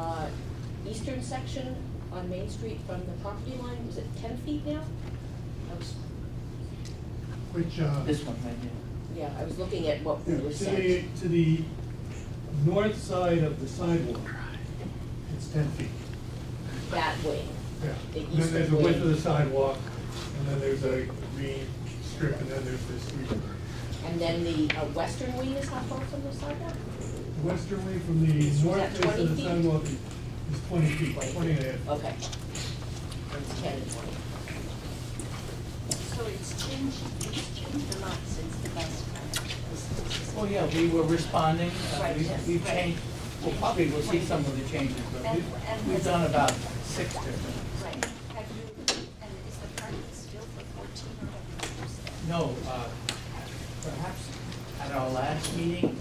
uh, eastern section on Main Street from the property line, was it ten feet now? I was, Which, uh, This one right here. yeah, I was looking at what we to were the, saying. to the north side of the sidewalk, it's ten feet. That wing, Yeah. The And then there's eastern the width wing. of the sidewalk, and then there's a green strip, and then there's this street. and then the uh, western wing is how far from the sidewalk? The western way from the Is north that face 20 of the feet? sidewalk is is twenty feet, twenty and a half. Okay. It's ten and twenty. So it's changed, it's changed a lot since the last time. This- this is- Oh, yeah, we were responding, uh, Right, we- yes, we've right. changed, well, probably we'll see some of the changes, but And- we've, and we've done about six different. Right, have you, and is the parking still for fourteen or have you reduced that? No, uh, perhaps at our last meeting,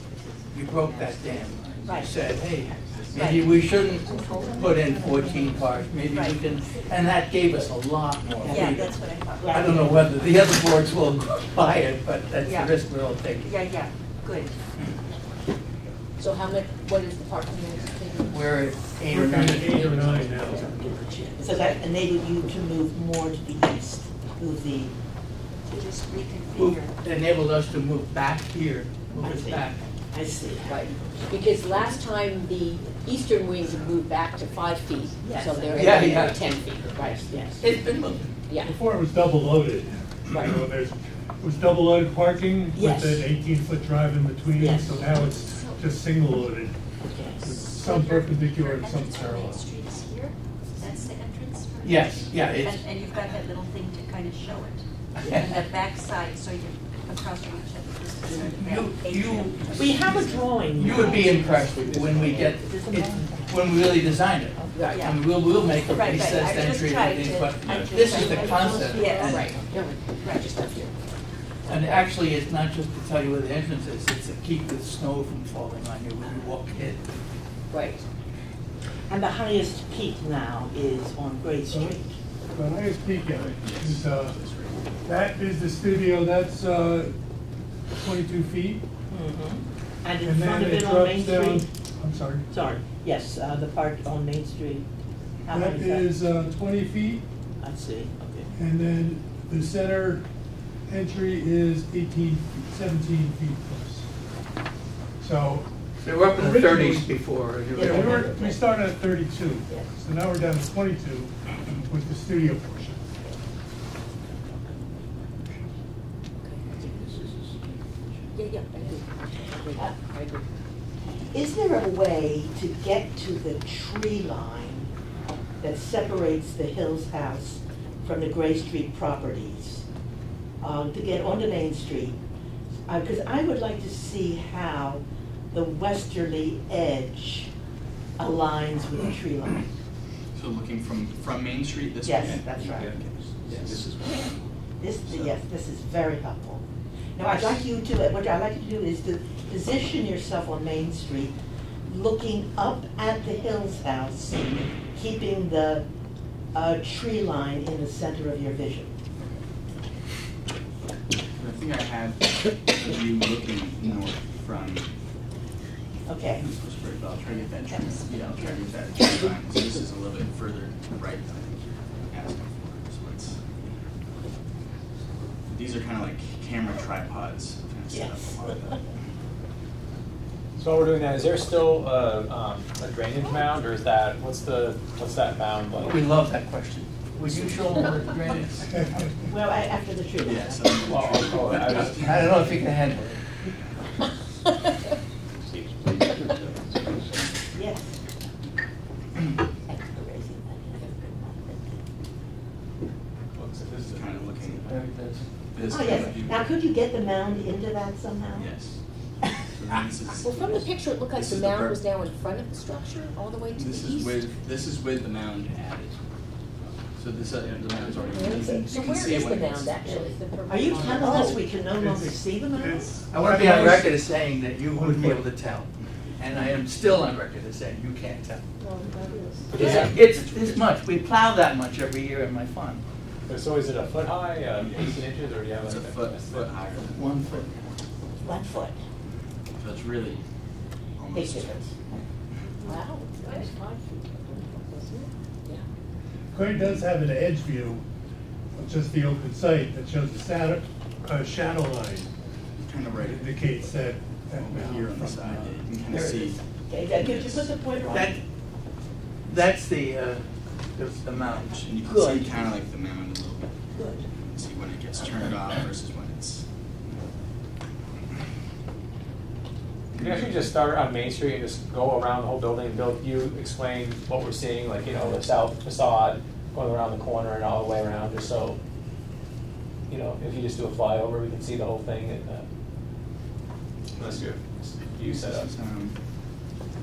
you broke that dam. You said, hey, maybe Right. we shouldn't put in fourteen cars, maybe we can, and that gave us a lot more Yeah, that's what I thought. I don't know whether the other boards will buy it, but that's the risk we're all taking. Yeah, yeah, good. So how much, what is the parking units figure? We're at eight or nine. eight or nine now. So that enabled you to move more to the east, move the, To just Move- reconfigure. Enabled us to move back here, move I it see. back. I see. Right, because last time the eastern wings moved back to five feet, Yes. so they're Yeah, at yeah. ten feet, right, yes, It's been moving. yeah. Before it was double loaded, you Right. know, there's, it was double loaded parking Yes. with an eighteen foot drive in between, Yes. so now it's just single loaded. Okay. with Some perpendicular and some Entrance on Main parallel. Street is here, that's the entrance for. Yes, yeah, it's, And, and you've got that little thing to kind of show it. And the back side, so you're across from each other, this is sort of that you, you, We have a drawing. you would be impressed when we get, it, when we really design it. Right. I mean, we'll, we'll make a Right, right. recessed I just entry tried and things, to- but just this is the to- concept. Yeah. And- Right, right, just up here. And actually, it's not just to tell you where the entrance is, it's to keep the snow from falling on you when you walk in. Right, And the highest peak now is on Gray Street. The highest peak of it is, uh, that is the studio, that's, uh, twenty-two feet. And in And front of it it on Main down, Street? I'm sorry, Sorry, yes, uh, the part on Main Street. How that high is is, uh, twenty feet. I see, okay. and then the center entry is 18, 17 feet plus. So, They were up in the thirties before. yeah, we were- were, we started at thirty-two, Yes. so now we're down to twenty-two with the studio portion. Yeah, I agree. Is there a way to get to the tree line that separates the Hills House from the Gray Street properties? uh, To get onto Main Street? Because I would like to see how the westerly edge aligns with the tree line. So looking from, from Main Street this way? Yes, that's right. Okay. Yeah, this is one. This, yes, this is very helpful. Now, I'd like you to, what I'd like you to do is to position yourself on Main Street, looking up at the Hills House, keeping the uh, tree line in the center of your vision. I think I have a view looking north from, Okay, I'll try to get that, tree- yeah, I'll try to get that tree line, so this is a little bit further right than I think you're asking for, so it's. These are kind of like camera tripods, kind of set up Yes. So while we're doing that, is there still a, um, a drainage mound, or is that, what's the, what's that mound like? We love that question. Would you show them where the drain is? well, I- after the tree line. Yeah, so. Well, I was- I don't know if you can handle it. Yes. So this is kind of looking, this Oh, kind of yes. view. Now, could you get the mound into that somehow? Yes. So this is- Well, from the picture, it looked like This the is the mound per- was now in front of the structure, all the way to the This east. is with, this is with the mound added. So this, uh, the mound's already. Where is it? So you can where see is it the when it's- mound, actually? Are you telling us we can no longer see the mound? I want to be on record as saying that you wouldn't be able to tell. And I am still on record as saying you can't tell. Yeah. It's this much, we plow that much every year in my farm, So is it a foot high, uh, eighteen inches, or do you have? It's a like foot, foot higher one foot. One foot. so it's really almost. Eight inches. Wow, That was feet. Yeah. Craig does have an edge view of just the open site that shows the shadow, uh, shadow line. Kind of right Indicates that. that over here on the side, uh, you can kind There of see. is. Okay, could you put the pointer on? That, that's the, uh, the the mount. And you can Good. see kind of like the mound a little bit. Good. See when it gets turned off versus when it's. Can you actually just start on Main Street and just go around the whole building and Bill, you explain what we're seeing, like, you know, the south facade going around the corner and all the way around, just so, you know, if you just do a flyover, we can see the whole thing and, uh, unless you're, you set up. This is, um,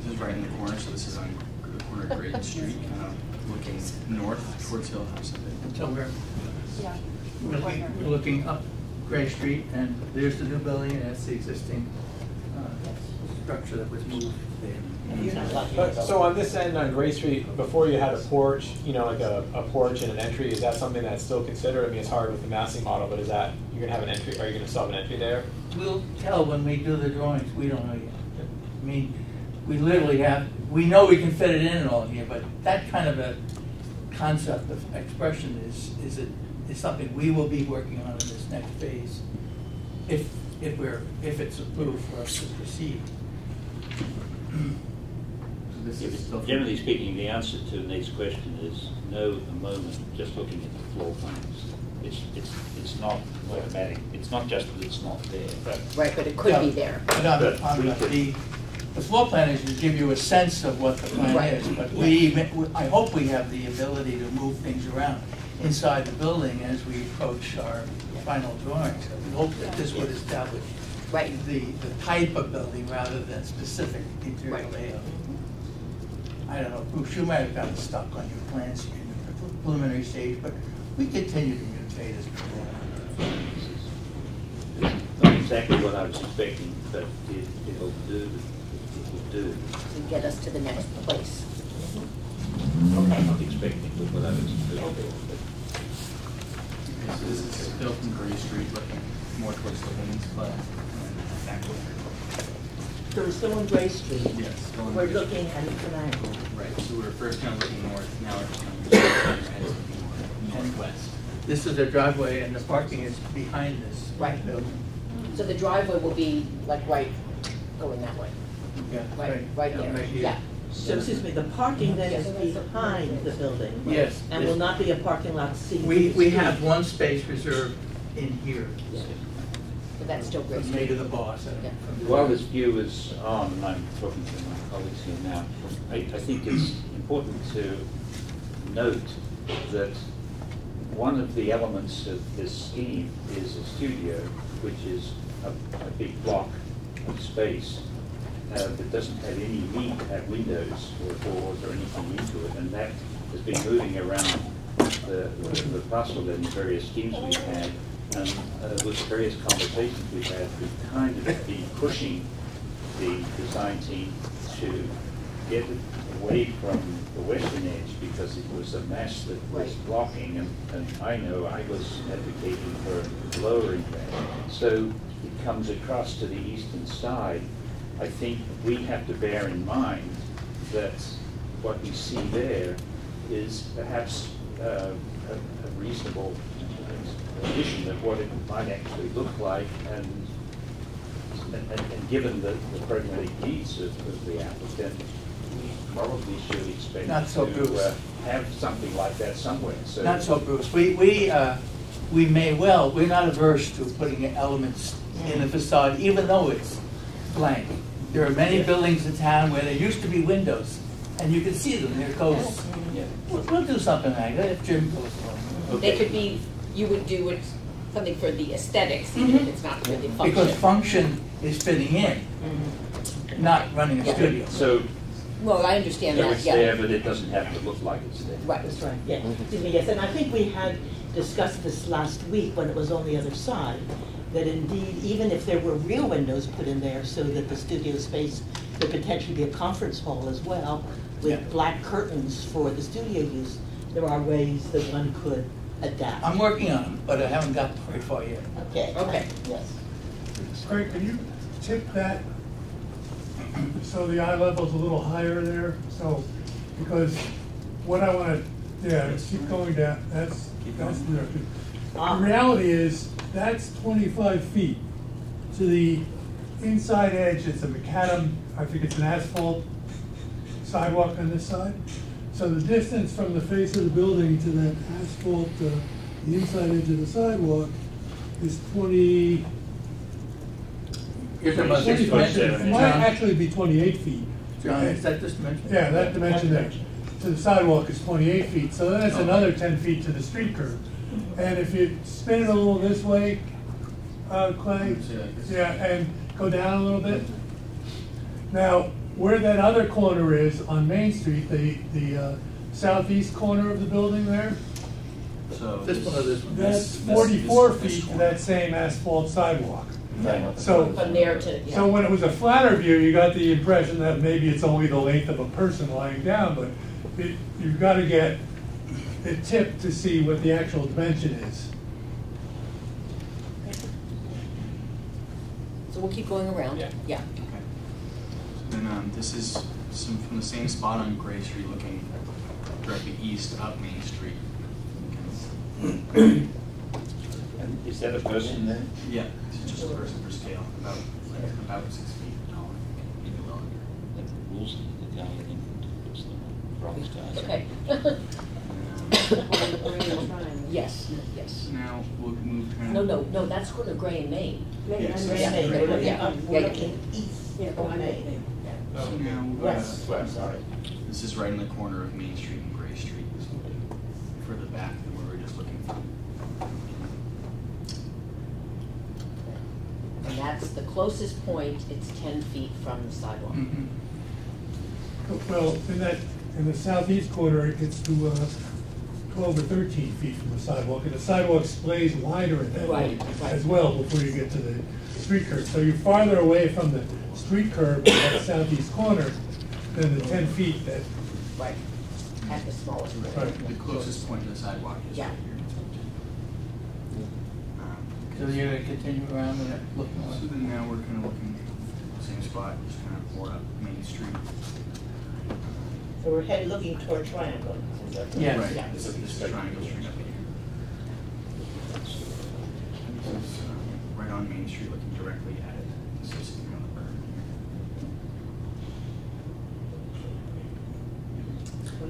This is right in the corner, so this is on the corner of Gray Street, kind of looking north towards Hill House. I think. So we're, Yeah. we're looking, we're looking up Gray Street, and there's the new building, and that's the existing uh, structure that was moved there. You're not lucky. But, so on this end, on Gray Street, before you had a porch, you know, like a, a porch and an entry, is that something that's still considered? I mean, it's hard with the massing model, but is that, you're gonna have an entry, are you gonna still have an entry there? We'll tell when we do the drawings, we don't know yet. I mean, we literally have, we know we can fit it in and all here, but that kind of a concept of expression is, is it, is something we will be working on in this next phase. If, if we're, if it's approved for us to proceed. So this is Generally speaking, the answer to Nate's question is no at the moment, just looking at the floor plans. It's, it's, it's not automatic, it's not just that it's not there, but Right, but it could be there. But on But on the, could- the, the floor plan is to give you a sense of what the plan Right. is, but we, I hope we have the ability to move things around inside the building as we approach our final drawings. We hope that this would establish Right. the, the type of building rather than specific interior Right. layout. I don't know, Bruce, you might have gotten stuck on your plans in the preliminary stage, but we continue to mutate as we go. it's not exactly what I was expecting, but it, it'll do, it will do. To get us to the next place. I'm not expecting with what I was expecting. This is still from Gray Street, looking more towards the women's club. and uh, back. So we're still on Gray Street. Yes, still on We're Gray looking at an angle. Right, so we were first kind of looking north, now we're just kind of heading more northwest. This is a driveway and the parking is behind this Right. building. So the driveway will be like right, going that way. Yeah, Right, right yeah, there, here. yeah. So, excuse me, the parking then is behind the building? Yes. And will not be a parking lot C? We, we have one space reserved in here, But that's still great. from me to the boss. Yeah. While this view is on, and I'm talking to my colleagues here now, I, I think it's important to note that one of the elements of this scheme is a studio, which is a, a big block of space uh, that doesn't have any need to have windows or doors or anything into it, and that has been moving around the, the puzzle in various schemes we've had, and uh, with various conversations we've had, we've kind of been pushing the design team to get away from the western edge because it was a mess that was blocking, and, and I know I was advocating for lowering that. So it comes across to the eastern side. I think we have to bear in mind that what we see there is perhaps uh, a a reasonable vision of what it might actually look like, and, and, and given the the pragmatic needs of of the applicant, we probably should expect Not so to Bruce. uh, have something like that somewhere, so. Not so, Bruce. We, we, uh, we may well, we're not averse to putting elements in the facade, even though it's blank. There are many buildings in town where there used to be windows, and you can see them, there goes, Yeah. we'll, we'll do something like that if Jim goes along. They could be, you would do it, something for the aesthetics, even if mm-hmm. it's not for the function. Because function is fitting in, mm-hmm. not running a Yeah. studio. So, Well, I understand so that, it's there, but it doesn't have to look like it's there. Right. That's right, yeah. Excuse me, yes, and I think we had discussed this last week when it was on the other side, that indeed, even if there were real windows put in there so that the studio space could potentially be a conference hall as well, Yeah. with black curtains for the studio use, there are ways that one could adapt. I'm working on them, but I haven't got very far yet. Okay. Okay. Yes. Craig, can you tip that so the eye level is a little higher there? So because what I wanna, yeah, let's keep going down, that's, Keep that's the going. direction. The Ah. reality is, that's twenty-five feet to the inside edge, it's a macadam, I think it's an asphalt sidewalk on this side. So the distance from the face of the building to that asphalt, uh, the inside edge of the sidewalk is twenty, You're talking about this 25 feet. dimension, It might John? actually be twenty-eight feet. John, is that this dimension? Yeah, that dimension there, to the sidewalk is twenty-eight feet, so that's another ten feet to the street curb. And if you spin it a little this way, uh, Clay, Say like yeah, and go down a little bit. Now, where that other corner is on Main Street, the, the uh, southeast corner of the building there, So. This one or this one? that's This- this- forty-four this- this feet to corner. that same asphalt sidewalk. Right. So, From there to, yeah. so when it was a flatter view, you got the impression that maybe it's only the length of a person lying down, but it, you've gotta get it tip to see what the actual dimension is. So we'll keep going around, Yeah. yeah. Okay. So then, um, this is some, from the same spot on Gray Street, looking directly east up Main Street. And Is that a person there? Yeah, it's just a person per scale, about, like, about six feet tall, maybe a little under. Like rules, the guy in it's the wrong guy. Okay. Yes, yes. Now, we'll move kind No, of. no, no, that's corner Gray and Main. Yes. Gray Yeah, Main, yeah, yeah, up, yeah, we're yeah. looking east Main. So now, West. West, sorry. this is right in the corner of Main Street and Gray Street, so further back than where we were just looking from. And that's the closest point, it's ten feet from the sidewalk. Mhm. Well, in that, in the southeast corner, it gets to, uh, twelve or thirteen feet from the sidewalk, and the sidewalk splays wider at that Right, point right. as well before you get to the street curb. So you're farther away from the street curb at the southeast corner than the ten feet that, Right, at the smallest point. Right. The closest point to the sidewalk is Yeah. right here. Um, So you're gonna continue around and looking So around? then now we're kind of looking, same spot, just kind of more up Main Street. So we're head looking toward Triangle. is that right? Yeah. Right, Yeah. this is, this triangle street up here. This is, um, right on Main Street, looking directly at it, this is sitting on the berm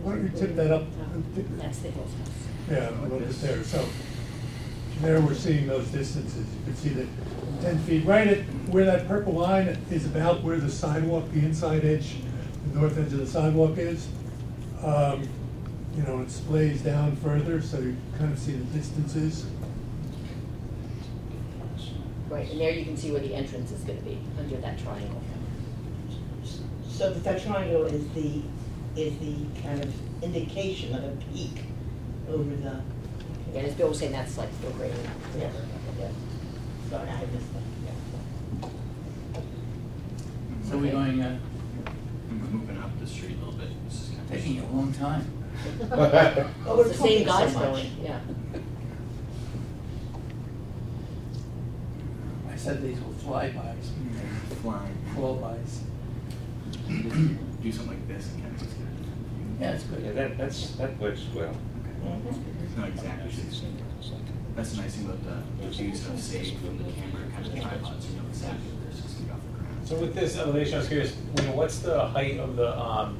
why don't you tip that up? That's the Hills House. Yeah, a little bit there, so. There we're seeing those distances, you can see that ten feet, right at where that purple line is about where the sidewalk, the inside edge, the north edge of the sidewalk is. Um, You know, it splays down further, so you kind of see the distances. Right, and there you can see where the entrance is gonna be, under that triangle. So that that triangle is the, is the kind of indication of a peak over the, And as Bill was saying, that's like the grade, yeah, yeah. Sorry, I missed that, yeah. So we're going, uh, I'm moving up the street a little bit, this is kind of. Taking a long time. Oh, we're It's the same talking so guys much. going, yeah. I said these were flybys, Flying. flowbys. Do something like this and kind of just get it. Yeah, it's Yeah, good. that, that's, that works well. Okay. It's not exactly. That's the nice thing about the, the views of saved from the camera, kind of tripods, you know exactly where they're six feet off the ground. So with this elevation, I was curious, you know, what's the height of the, um,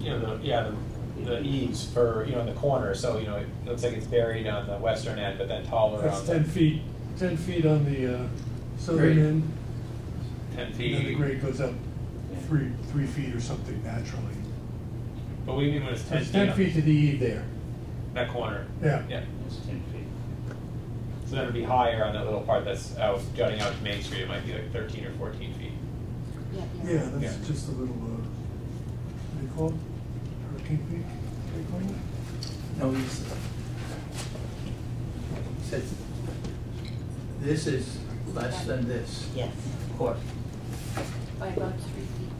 you know, the, yeah, the, the eaves for, you know, in the corner? So, you know, it looks like it's buried on the western end, but then taller That's on ten the feet, ten feet on the uh, southern Grade. end, ten and then the feet. grade goes up three, three feet or something naturally. But we mean when it's ten It's feet. ten on feet to the eve there, That corner, yeah. yeah. It's ten feet. So then it'd be higher on that little part that's out, jutting out to Main Street, it might be like thirteen or fourteen feet. Yeah, that's Yeah. just a little, what do you call it? Hurricane Peak? What do you call it? No, he said, this is less than this. Yes. Of course. By about three feet.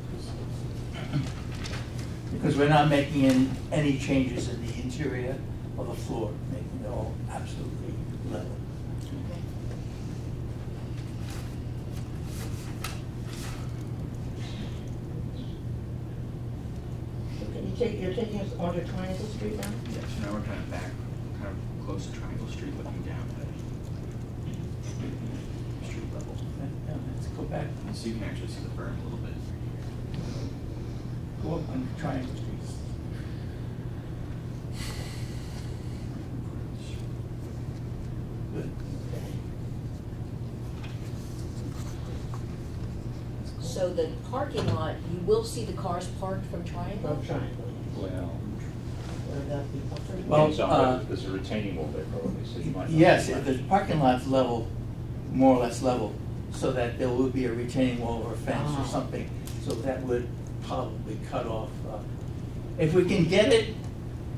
Because we're not making any, any changes in the interior of the floor, making it all absolutely level. Look at each take, you're taking us onto Triangle Street now? Yeah, so now we're kind of back, kind of close to Triangle Street, looking down at street level. Yeah, Let's go back, And so you can actually see the berm a little bit. go up on Triangle Street. Good. So the parking lot, you will see the cars parked from Triangle? From Triangle. Well, Would that be buffered? Well, depends on uh, whether there's a retaining wall there probably, so you might. not- Yes, the parking lot's level, more or less level, so that there will be a retaining wall or a fence or Ah. something, so that would probably cut off. uh, If we can get it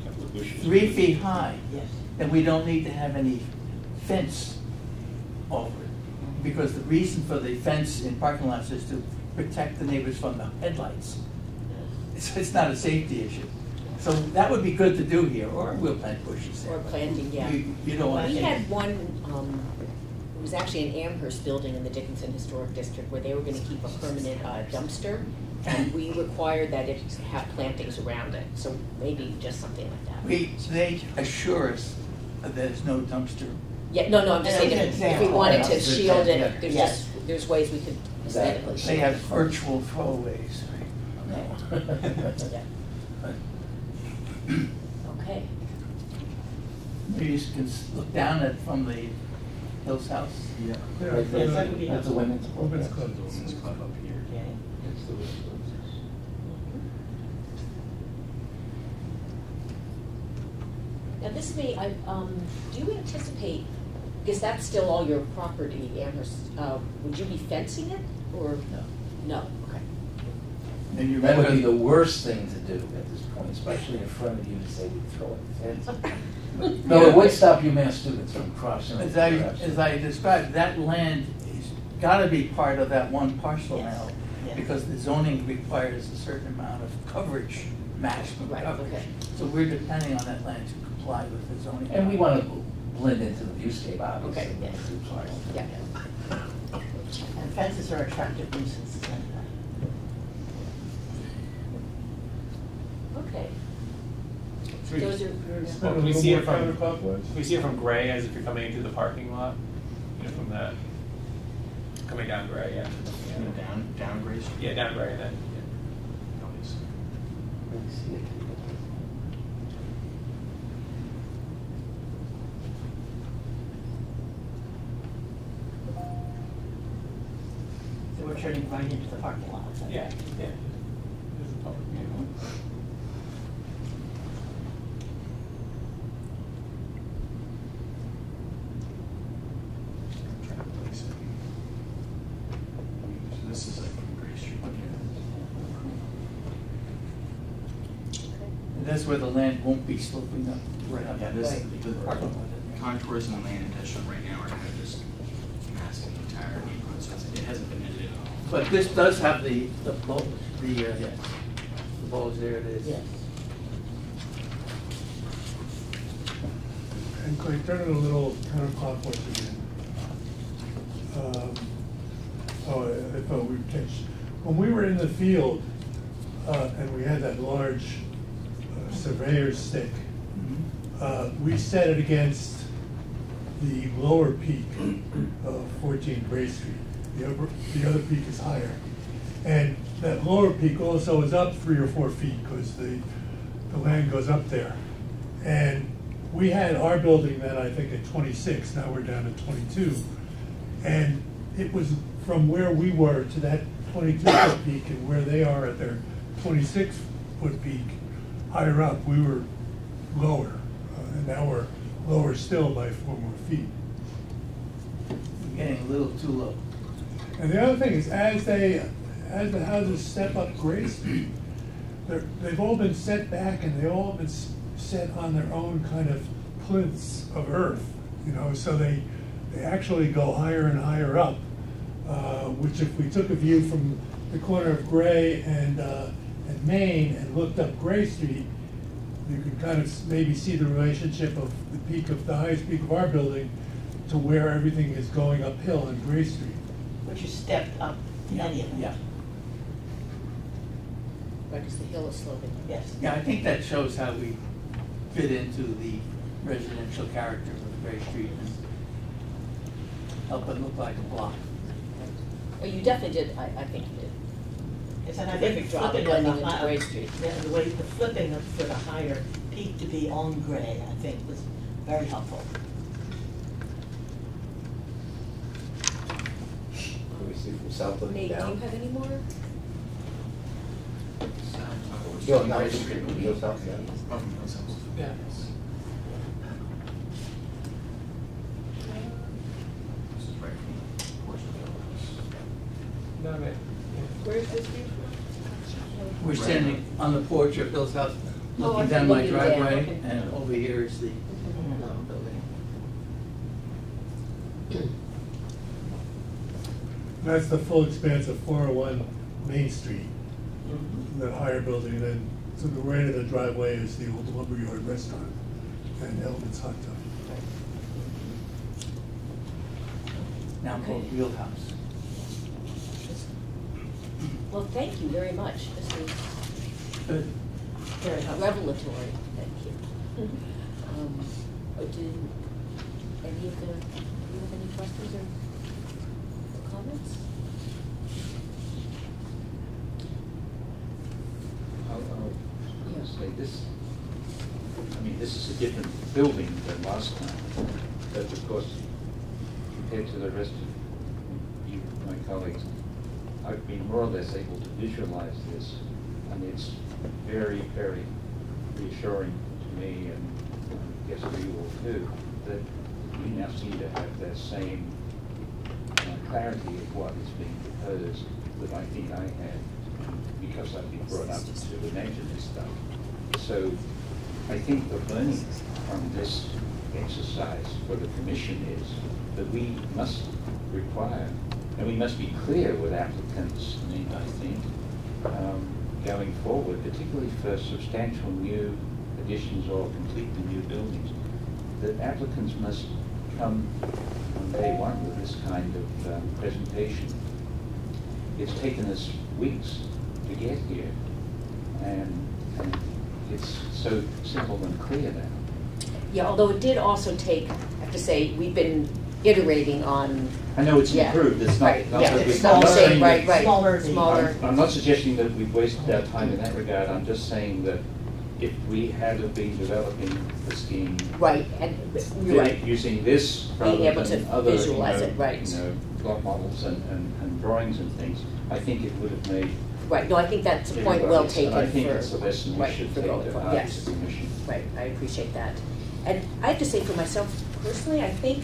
Couple of bushes. three feet high, Yes. then we don't need to have any fence over it. Because the reason for the fence in parking lots is to protect the neighbors from the headlights. It's, it's not a safety issue. So that would be good to do here, or we'll plant bushes there. Or planting, yeah. You, you don't want to. We had one, um, it was actually an Amherst building in the Dickinson Historic District where they were gonna keep a permanent uh, dumpster. And we required that it have plantings around it, so maybe just something like that. We, they assure us that there's no dumpster. Yeah, no, no, I'm just That was saying, an if we wanted to shield it, there's Yes. just, there's ways we could aesthetically They have virtual throwaways. Yeah. Okay, Maybe you can look down at, from the Hills House. Yeah, Yes, that would be That's a helpful. women's club. Women's The club. Women's Club up here. Okay. It's the west of this. now this may, I, um, do you anticipate, because that's still all your property, Amherst, uh, would you be fencing it, or? No. No, okay. And you That would be the worst thing to do at this point, especially in front of you to say we throw it fence. No, it would stop UMass students from crossing. as I, as I described, that land is gotta be part of that one parcel Yes. now. Yes. Because the zoning requires a certain amount of coverage, maximum Right, coverage. okay. So we're depending on that land to comply with the zoning. And we want to blend into the viewscape, obviously. Okay, yeah. Two parts. Yeah. And fences are attractive nuisances anyway. Okay. So we- Those are, Spin Well, a can we little see more it from- counterclockwise. Can we see it from Gray as if you're coming into the parking lot? You know, from that, coming down Gray, yeah. You know, down, down Gray Street. Yeah, down Gray then, yeah. Always. Let me see it. So we're turning right into the parking lot. is that Yeah, yeah. This is public view. Trying to place it. So this is like from Gray Street. And that's where the land won't be sloping up right up Yeah, this, the to the parking lot. contours in the land intention right now are kind of just masking the entire neighborhood, so it's- it hasn't been edited at all. But this does have the, the bulge, the, uh, the bulge there it is. Yes. And Clay, turn it a little counterclockwise again. Um, Oh, I I thought we'd catch, when we were in the field, uh, and we had that large surveyor's stick, Mhm. uh, we set it against the lower peak of 14 Gray Street. The upper, the other peak is higher. And that lower peak also is up three or four feet because the, the land goes up there. And we had our building then, I think, at 26, now we're down to 22. And it was from where we were to that 22-foot peak and where they are at their 26-foot peak, higher up, we were lower. Uh, And now we're lower still by four more feet. We're Getting a little too low. And the other thing is, as they, as the houses step up they're, they've all been set back and they've all been set on their own kind of plinths of earth, you know, so they, they actually go higher and higher up, uh, which if we took a view from the corner of Gray and, uh, and Main and looked up Gray Street, you could kind of maybe see the relationship of the peak of, the highest peak of our building to where everything is going uphill in Gray Street. Which is stepped up, any of them. Yeah. Right, because the hill is sloping. Yes. Yeah, I think that shows how we fit into the residential character of Gray Street and help it look like a block. Oh, you definitely did, I, I think you did. Yes, and I think Terrific job of flipping blending of the into hi- Gray Street. Yeah, the way, the flipping of, for the higher peak to be on gray, I think was very helpful. Can we see from south looking Nate, do you down? have any more? Go down the street, go south, yeah. From. Yeah. This is right from the porch of the house. No, mate. Where's this view We're standing on the porch of Bill's house, Oh, looking down see, my looking down, driveway, okay. and over here is the um, building. That's the full expanse of four oh one Main Street, Mm-hmm. that higher building, and then to the right of the driveway is the old lumberyard restaurant and Elton's Hot Tub. now called Okay. Wheelhouse. Well, thank you very much. This was Good. Very helpful. revelatory, thank you. Um, Do any of the, do you have any questions or or comments? I'll, I'll say this, I mean, this is a different building than last time, but of course, compared to the rest of you, my colleagues, I've been more or less able to visualize this, and it's very, very reassuring to me, and I guess to you all too, that we now seem to have that same uh, clarity of what is being proposed that I think I had, because I've been brought up to imagine this stuff. So I think the learning from this exercise for the commission is that we must require, and we must be clear with applicants, I I think, um, going forward, particularly for substantial new additions or completely new buildings, that applicants must come on day one with this kind of um, presentation. It's taken us weeks to get here, and, and it's so simple and clear now. Yeah, although it did also take, I have to say, we've been iterating on. I know it's Yeah, improved, it's not, right, not yeah, that it's we- not I'm the not same, saying right, that- right. Smaller. Smaller. I'm, I'm not suggesting that we've wasted our time in that regard, I'm just saying that if we had have been developing the scheme. Right, and you're right. Using this rather Being able than to other, you visualize know, it, right. You know, block models and, and, and drawings and things, I think it would have made. Right, no, I think that's a point well everybody's- taken And I think for- it's a lesson we right, should for take going to forward, heart yes. commission. Right, I appreciate that. And I have to say for myself personally, I think,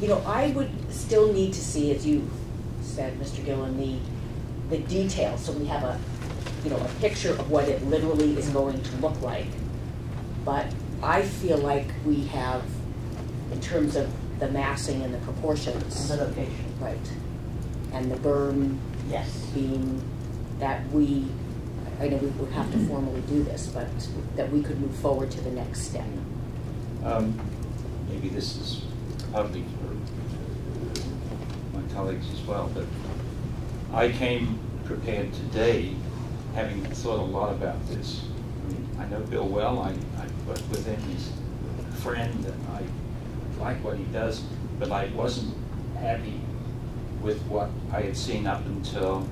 you know, I would still need to see, as you said, Mr. Gillen, the, the details, so we have a, you know, a picture of what it literally is going to look like. But I feel like we have, in terms of the massing and the proportions, The location, right, and the berm yes. being that we, I know we would have to formally do this, but that we could move forward to the next step. Um, Maybe this is partly for my colleagues as well, but I came prepared today, having thought a lot about this. I mean, I know Bill well, I, I worked with him, he's a friend, and I like what he does, but I wasn't happy with what I had seen up until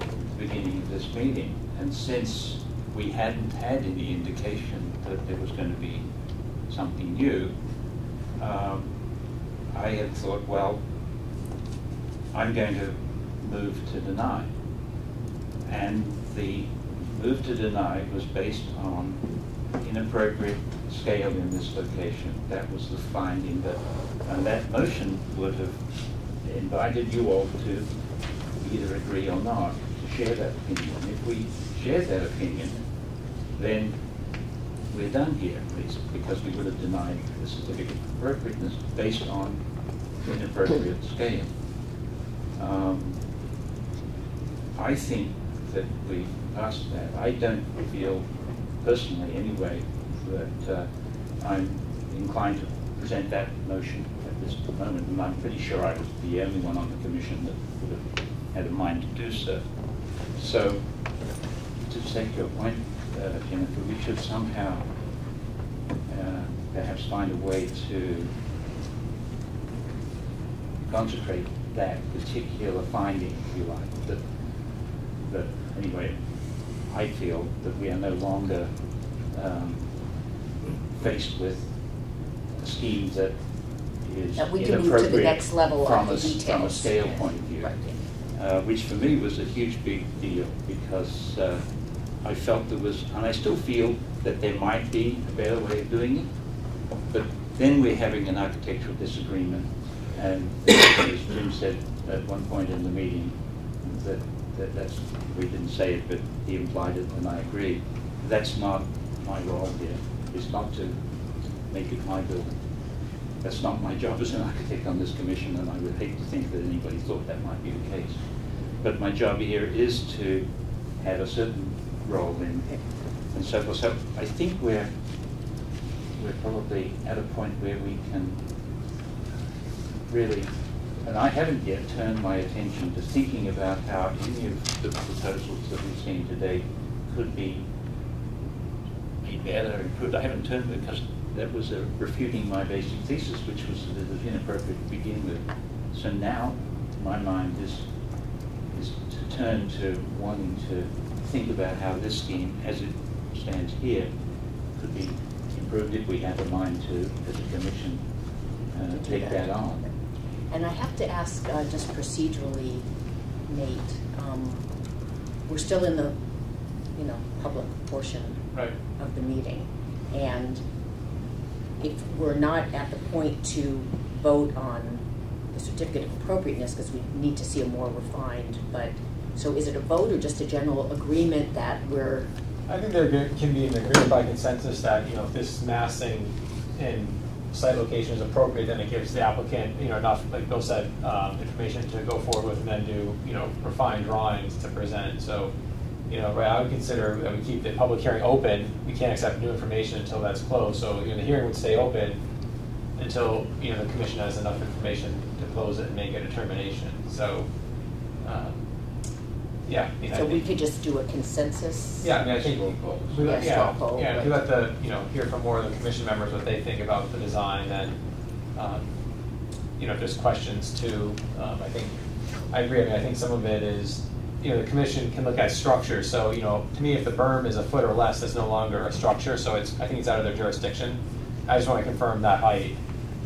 the beginning of this meeting. And since we hadn't had any indication that there was going to be something new, um, I had thought, well, I'm going to move to deny. And the move to deny was based on inappropriate scale in this location. That was the finding that, and that motion would have invited you all to either agree or not, to share that opinion. If we share that opinion, then we're done here, at least, because we would have denied the certificate of appropriateness based on inappropriate scale. Um, I think that we've passed that. I don't feel personally, anyway, that uh, I'm inclined to present that motion at this moment, and I'm pretty sure I was the only one on the commission that would have had a mind to do so. So to take your point, uh, Jennifer, we should somehow uh, perhaps find a way to consecrate that particular finding, if you like, that, that, anyway, I feel that we are no longer um, faced with a scheme that is That we can move to the inappropriate next level from a From a scale point of view. Right. Uh, which for me was a huge big deal because uh, I felt there was, and I still feel that there might be a better way of doing it. But then we're having an architectural disagreement, and as Jim said at one point in the meeting, that, that that's, we didn't say it, but he implied it, and I agree. That's not my role here, is not to make it my building. That's not my job as an architect on this commission, and I would hate to think that anybody thought that might be the case. But my job here is to have a certain role in, and so forth. So I think we're, we're probably at a point where we can really, and I haven't yet turned my attention to thinking about how any of the proposals that we've seen today could be made better, improved. I haven't turned because that was uh, refuting my basic thesis, which was that it was inappropriate to begin with. So now, my mind is, is to turn to wanting to think about how this scheme, as it stands here, could be improved if we have a mind to, as a commission, uh, take that on. And I have to ask, uh, just procedurally, Nate, um, we're still in the, you know, public portion Right. of the meeting. And if we're not at the point to vote on the certificate of appropriateness, because we need to see a more refined, but, so is it a vote or just a general agreement that we're, I think there can- can be an agreement by consensus that, you know, if this massing in site location is appropriate, then it gives the applicant, you know, enough, like Bill said, um, information to go forward with and then do, you know, refined drawings to present. So, you know, right, I would consider that we keep the public hearing open. We can't accept new information until that's closed. So, you know, the hearing would stay open until, you know, the commission has enough information to close it and make a determination. So, um, yeah. I mean, I so we think- could just do a consensus? yeah, I mean, I think, we let- Yeah, straw yeah, poll, yeah, if we but- let the, you know, hear from more of the commission members what they think about the design, then, um, you know, if there's questions too, um, I think, I agree, I mean, I think some of it is, you know, the commission can look at structure, so, you know, to me, if the berm is a foot or less, that's no longer a structure, so it's, I think it's out of their jurisdiction. I just wanna confirm that height.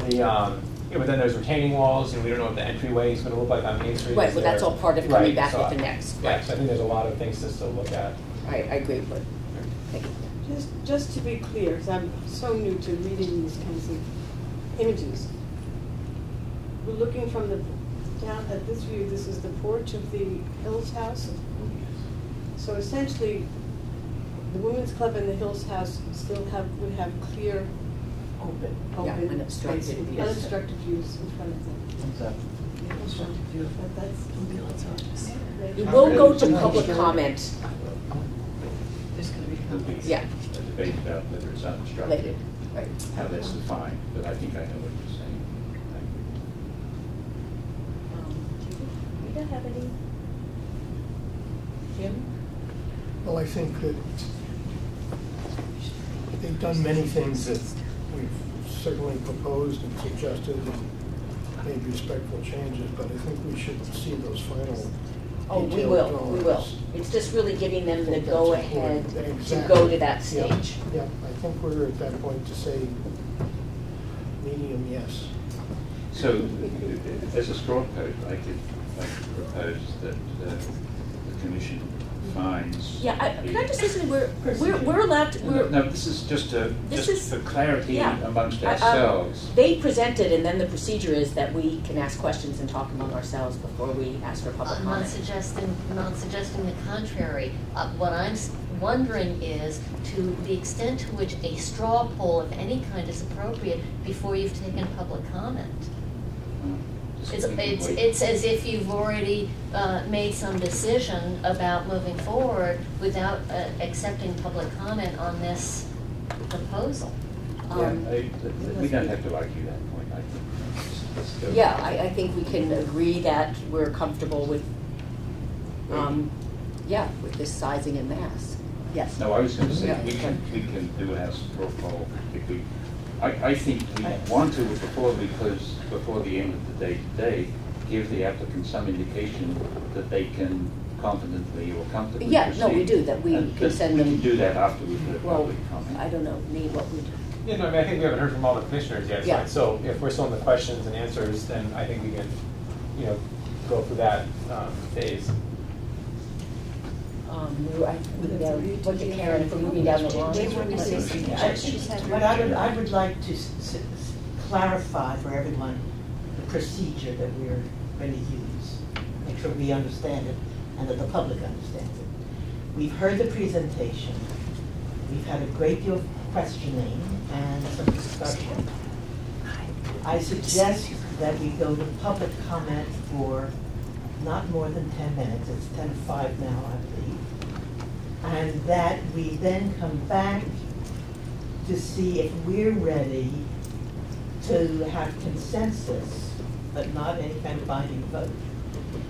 The, um, yeah, but then there's retaining walls, and we don't know what the entryway is gonna look like on Main Street. Right, well, that's all part of coming Right, back so with I- the next, Yeah, so I think there's a lot of things to still look at. I, I agree, but, thank you. Just, just to be clear, because I'm so new to reading these kinds of images. We're looking from the, down at this view, this is the porch of the Hills House. So essentially, the Women's Club and the Hills House still have, would have clear, Open. Yeah, open unobstructed space, views. unobstructed views in front of them. Unobstructed view. But that's. We will go to public comment, There's gonna be There'll Yeah. a debate about whether it's later, unobstructed, right. how that's defined, but I think I know what you're saying. Um, We don't have any? Jim? Well, I think that they've done many things that we've certainly proposed and suggested and made respectful changes, but I think we should see those final Oh, we detailed will, we will. drawings. It's just really giving them the think that's go-ahead important. to go to that Yeah, stage. Yeah, I think we're at that point to say medium yes. So, as a straw vote, I could, I could propose that uh, the commission finds. Yeah, I, can I just say something, we're, we're, we're allowed to, No, we're. No, this is just a, This just is- for clarity yeah. amongst I- um, ourselves. They presented, and then the procedure is that we can ask questions and talk among ourselves before we ask for public I'm not comment. suggesting, not suggesting the contrary. Uh, What I'm wondering is to the extent to which a straw poll of any kind is appropriate before you've taken public comment. Just It's, it's, it's as if you've already uh, made some decision about moving forward without uh, accepting public comment on this proposal. Yeah, Um, I- we don't have to argue that point, I think. Let's- let's go. Yeah, I, I think we can agree that we're comfortable with, um, yeah, with this sizing and mass. Yes. No, I was gonna say, Yeah. we can, we can do it as straw poll if we, I, I think we want to before, because, before the end of the day today, give the applicant some indication that they can confidently or comfortably Yeah, no, we proceed. do, that we And can that send We them- can do that after we've heard Well, public comment. I don't know, me, what would, Yeah, no, I mean, I think we haven't heard from all the commissioners yet, Yeah. so if we're still in the questions and answers, then I think we can, you know, go through that um, phase. Um, we were- I, we, look at Karen, if we're moving down the line. Did you want to say something? I- She's had her- But I would, I would like to s- s- s- clarify for everyone the procedure that we're going to use. Make sure we understand it and that the public understands it. We've heard the presentation. We've had a great deal of questioning and some discussion. I suggest that we go to public comment for not more than ten minutes. It's ten to five now, I believe. And that we then come back to see if we're ready to have consensus, but not any kind of binding vote,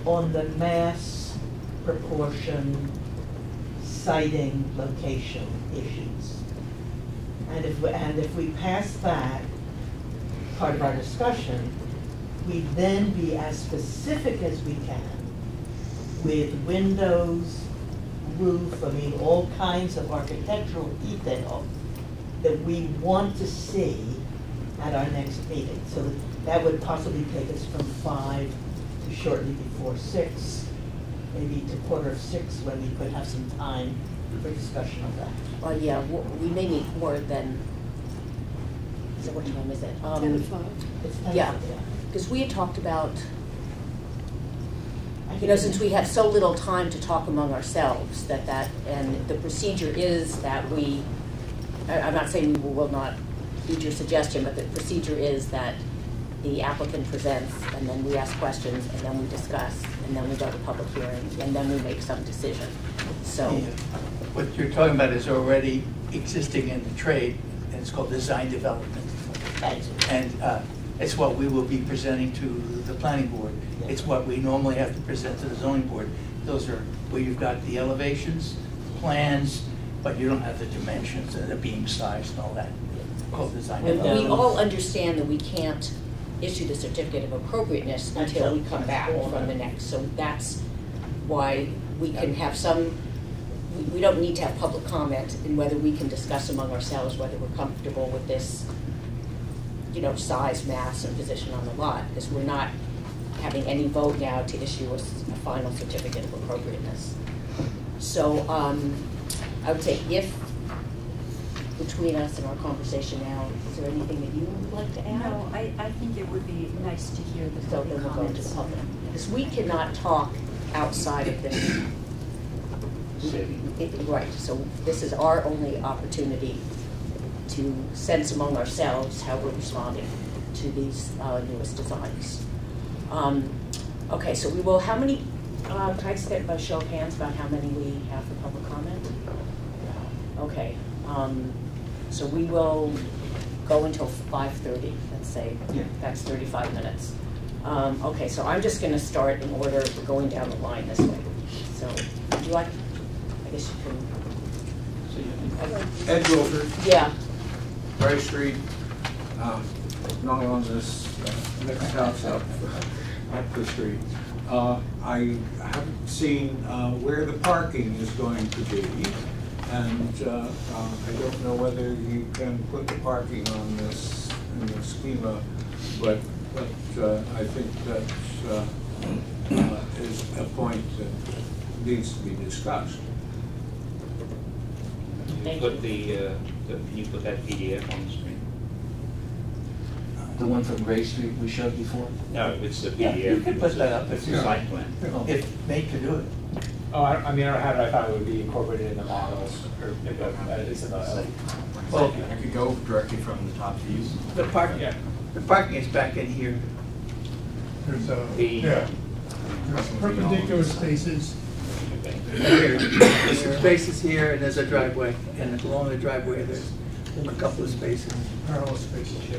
on the mass proportion siting location issues. And if, we- and if we pass that, part of our discussion, we then be as specific as we can with windows, roof, I mean, all kinds of architectural detail that we want to see at our next meeting. So that would possibly take us from five to shortly before six, maybe to quarter of six, when we could have some time for discussion of that. Well, yeah, we may need more than, so what time is it? Um, Ten to five. It's ten, Yeah. yeah. Because we had talked about, I you know, since we have so little time to talk among ourselves, that that, and the procedure is that we, I- I'm not saying we will not heed your suggestion, but the procedure is that the applicant presents, and then we ask questions, and then we discuss, and then we go to public hearing, and then we make some decision. So, Yeah. What you're talking about is already existing in the trade, and it's called design development. Thanks. And uh, it's what we will be presenting to the planning board. It's what we normally have to present to the zoning board. Those are where you've got the elevations, plans, but you don't have the dimensions and the beam size and all that. Called design we we all understand that we can't issue the certificate of appropriateness until we come back from the next. So that's why we can have some, we, we don't need to have public comment in whether we can discuss among ourselves whether we're comfortable with this, you know, size, mass, and position on the lot, because we're not having any vote now to issue a final certificate of appropriateness. So, um, I would say if, between us and our conversation now, is there anything that you would like to add? No, I, I think it would be nice to hear the So public then we'll go to comments. the public. Because we cannot talk outside of this. Setting. It- Right, so this is our only opportunity to sense among ourselves how we're responding to these uh, newest designs. Um, Okay, so we will, how many, uh, can I just get a show of hands about how many we have for public comment? Okay, um, so we will go until five thirty, let's say. Yeah. That's thirty-five minutes. Um, okay, so I'm just gonna start in order, we're going down the line this way. So, would you like, I guess you can, Ed Wilford, yeah, Rice Street, um, not on this uh, next house up, up the street. Uh, I haven't seen uh, where the parking is going to be, and uh, uh, I don't know whether you can put the parking on this, in the schema, but, but uh, I think that uh, uh, is a point that needs to be discussed. Thank Put the, uh, the- can you put that PDF on the screen? The one from Gray Street we showed before? No, it's the PDF. Yeah, you can put that up if It's a you- site plan. If made to do it. Oh, I, I mean, I don't have it, I thought it would be incorporated in the models, or maybe, uh, it's in the, Well, I could go directly from the top views. the parking, yeah. the parking is back in here. There's a, The- yeah, there's perpendicular spaces. Here, There's some spaces here, and there's a driveway, and along the driveway, there's a couple of spaces. Parallel spaces, yeah.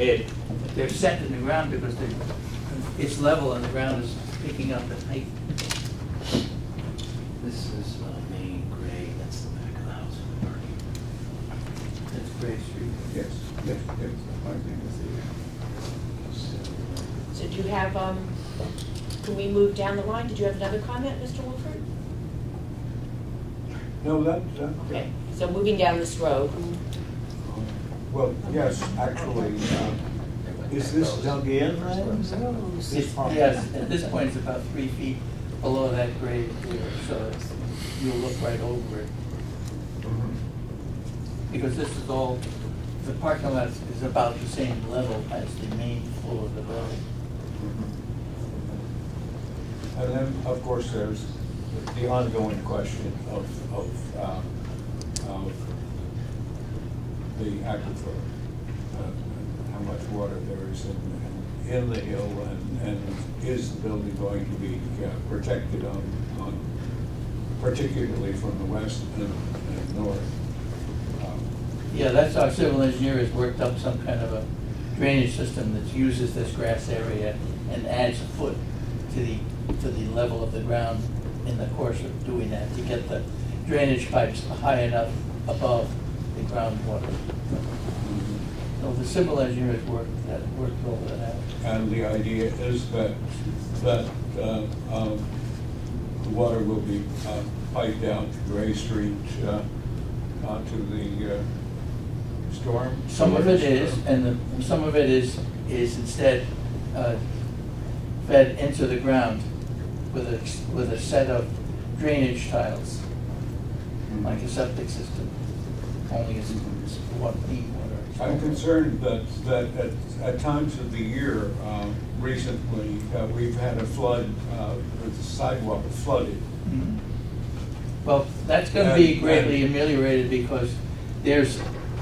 Ed, They're set in the ground because they, it's level and the ground is picking up at height. This is uh, main gray, that's the back of the house with the parking. That's Gray Street. Yes, yes, yes, I think So do you have, um, can we move down the line? Did you have another comment, Mr. Wolford? No, that, that. Okay, so moving down this road, uh, Well, yes, actually, uh, is this dug in then? Is this part- yes, at this point, it's about three feet below that grade here, so it's- you'll look right over it. Mm-hmm. Because this is all, the parking lot is about the same level as the main floor of the building. Mm-hmm. And then, of course, there's the ongoing question of, of, um, of the aquifer, uh, how much water there is in, in the hill, and, and is the building going to be uh, protected on, on, particularly from the west and, and north? Um, Yeah, that's our civil engineer has worked up some kind of a drainage system that uses this grass area and adds a foot to the, to the level of the ground in the course of doing that, to get the drainage pipes high enough above the groundwater. So the civil engineer has worked, that, worked all that out. And the idea is that, that uh, um, the water will be uh, piped down to Gray Street uh, onto the uh, storm? Some of it is, and the, some of it is, is instead uh, fed into the ground with a, with a set of drainage tiles, like a septic system, only it's, what deep water. I'm concerned that, that at, at times of the year, um, recently, uh, we've had a flood, uh, the sidewalk flooded. Mhm. Well, that's gonna be greatly ameliorated because there's,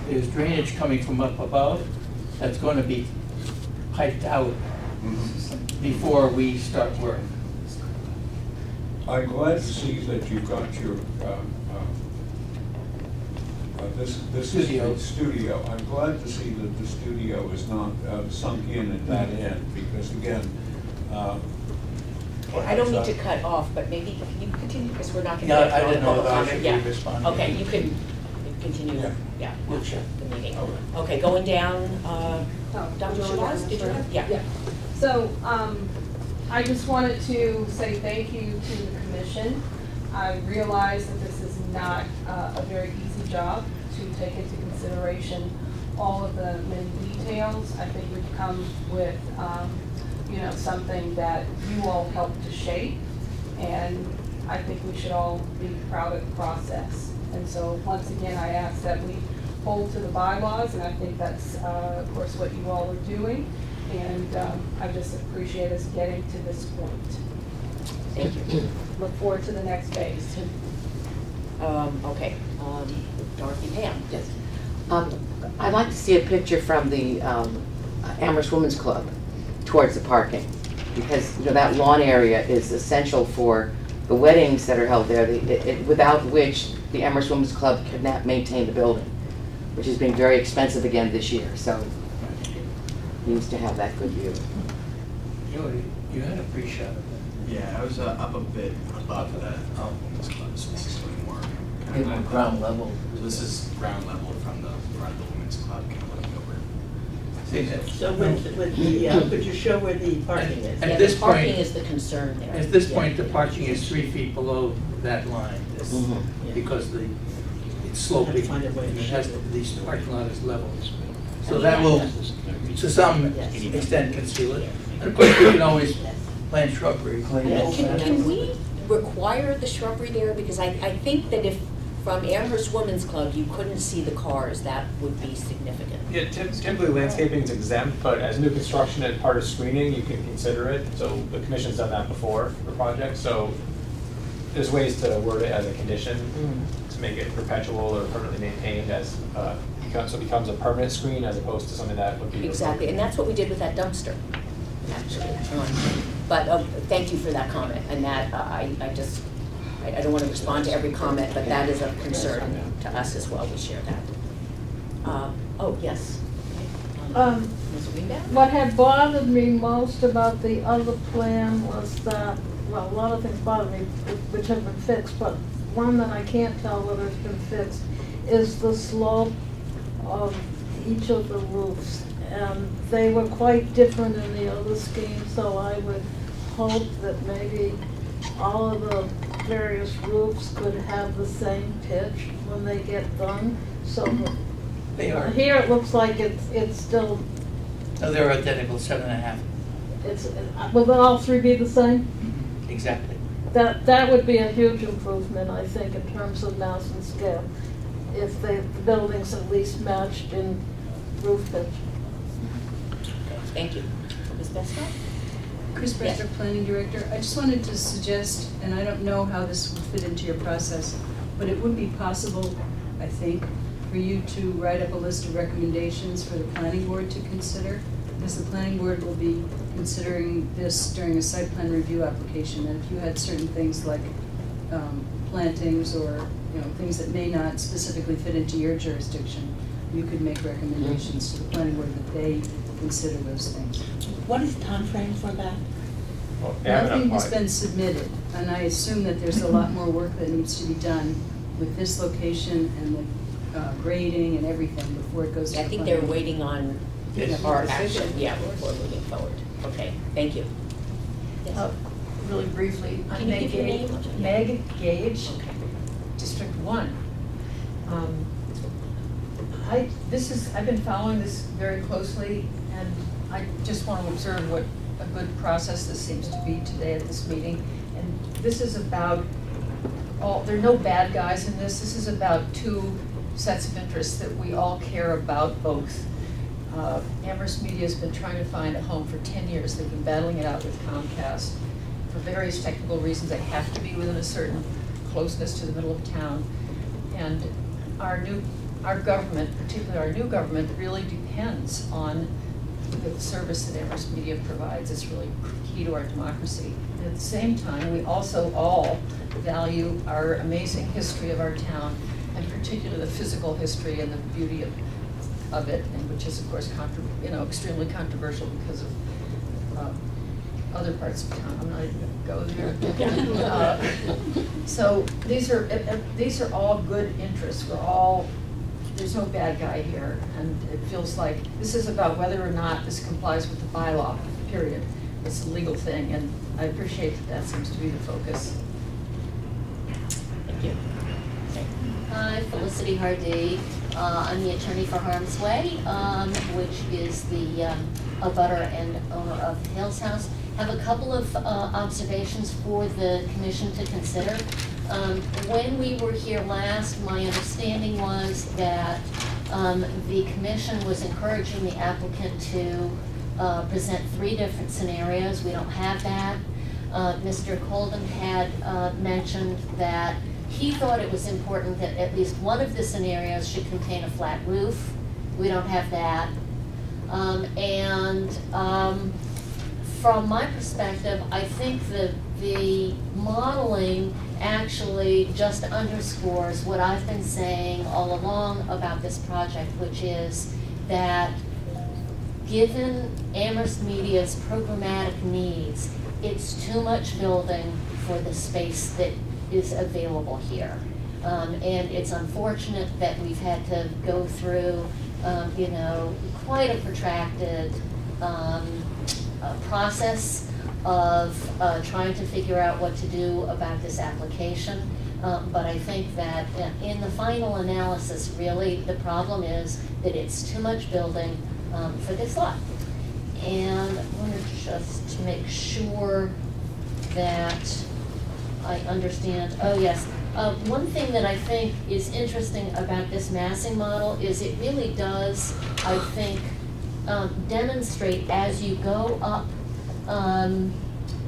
there's drainage coming from up above that's gonna be piped out before we start work. I'm glad to see that you've got your, uh, uh, uh, this, this is Studio. the studio. I'm glad to see that the studio is not uh, sunk in at that end, because again, uh. I don't need to cut off, but maybe, can you continue, because we're not gonna Yeah, get I to all the didn't know public if I comment. should Yeah. be responding. Okay, you can continue, Yeah. yeah, We'll check. the meeting. All right. Okay, going down, uh, Oh, Dr. going Shabazz, did you road? have, yeah. So, um, I just wanted to say thank you to the commission. I realize that this is not uh, a very easy job to take into consideration all of the many details. I think we've come with, um, you know, something that you all helped to shape. And I think we should all be proud of the process. And so, once again, I ask that we hold to the bylaws, and I think that's, uh, of course, what you all are doing. And um, I just appreciate us getting to this point. Thank you. Look forward to the next phase. Um, okay, um, Dorothy Pam. Yes. Um, I'd like to see a picture from the um, Amherst Women's Club towards the parking. Because, you know, that lawn area is essential for the weddings that are held there, the- it- it- without which the Amherst Women's Club could not maintain the building, which has been very expensive again this year, so it needs to have that good view. You, you had a pre-shot. Yeah, I was uh, up a bit above that. um, women's club, this is looking more. Maybe more ground level. So this is ground level from the front of the women's club, kind of looking over. See that? So with, with the, uh, could you show where the parking is? At Yeah, this the parking point- is the concern there. At this point, the parking is three feet below that line, this- Mhm. because the, it's sloping. Have to find a way to It has to- it. These parking lot is level. So that will, to some extent, conceal it. And of course, we can always plant shrubbery. Can, can we require the shrubbery there? Because I, I think that if from Amherst Women's Club, you couldn't see the cars, that would be significant. Yeah, typically landscaping is exempt, but as new construction and part of screening, you can consider it. So the commission's done that before for projects, so there's ways to word it as a condition to make it perpetual or permanently maintained as, uh, becomes, so it becomes a permanent screen as opposed to something that would be. Exactly, and that's what we did with that dumpster, actually. But, uh, thank you for that comment, and that, uh, I, I just, I, I don't want to respond to every comment, but that is a concern to us as well, we share that. Uh, oh, yes. Um, What had bothered me most about the other plan was that, well, a lot of things bothered me, which have been fixed, but one that I can't tell whether it's been fixed is the slope of each of the roofs. And they were quite different in the other scheme, so I would hope that maybe all of the various roofs could have the same pitch when they get done, so They are. Here it looks like it's, it's still, No, they're identical, seven and a half, it's, will all three be the same? Mm-hmm. exactly. That, that would be a huge improvement, I think, in terms of mass and scale, if they, the buildings at least matched in roof pitch. Thank you. Ms. Brestrup? Chris Yes. Brestrup, Planning Director. I just wanted to suggest, and I don't know how this would fit into your process, but it would be possible, I think, for you to write up a list of recommendations for the planning board to consider, because the planning board will be considering this during a site plan review application, and if you had certain things like um, plantings or, you know, things that may not specifically fit into your jurisdiction, you could make recommendations to the planning board that they consider those things. What is the timeframe for that? Well, they haven't Nothing has been submitted, and I assume that there's a lot more work that needs to be done with this location and the uh, grading and everything before it goes to I think they're planning. waiting on Yes. our Decision. action, yeah, before moving forward. Okay, thank you. Uh, Really briefly, I'm Meg Gage. Meg Gage, District One. Um, I, this is, I've been following this very closely, and I just want to observe what a good process this seems to be today at this meeting. And this is about, all, there are no bad guys in this, this is about two sets of interests that we all care about both. Uh, Amherst Media's been trying to find a home for ten years, they've been battling it out with Comcast. For various technical reasons, they have to be within a certain closeness to the middle of town. And our new, our government, particularly our new government, really depends on the service that Amherst Media provides. It's really key to our democracy. And at the same time, we also all value our amazing history of our town, and particularly the physical history and the beauty of, of it, and which is, of course, you know, extremely controversial because of, other parts of town, I'm not even gonna go there. Uh, So these are, these are all good interests, we're all, there's no bad guy here, and it feels like, this is about whether or not this complies with the bylaw, period. It's a legal thing, and I appreciate that that seems to be the focus. Thank you. Hi, Felicity Hardy. Uh, I'm the attorney for Harm's Way, um, which is the um, abutter and owner of Hales House. Have a couple of uh, observations for the commission to consider. Um, When we were here last, my understanding was that um, the commission was encouraging the applicant to uh, present three different scenarios. We don't have that. Uh, Mr. Colden had uh, mentioned that he thought it was important that at least one of the scenarios should contain a flat roof. We don't have that. Um, And um, from my perspective, I think that the modeling actually just underscores what I've been saying all along about this project, which is that given Amherst Media's programmatic needs, it's too much building for the space that is available here. Um, and it's unfortunate that we've had to go through, um, you know, quite a protracted, um, uh, process of, uh, trying to figure out what to do about this application. Um, but I think that uh, in the final analysis, really, the problem is that it's too much building, um, for this lot. And I to make sure that I understand, oh yes. Uh, one thing that I think is interesting about this massing model is it really does, I think, um, demonstrate as you go up, um,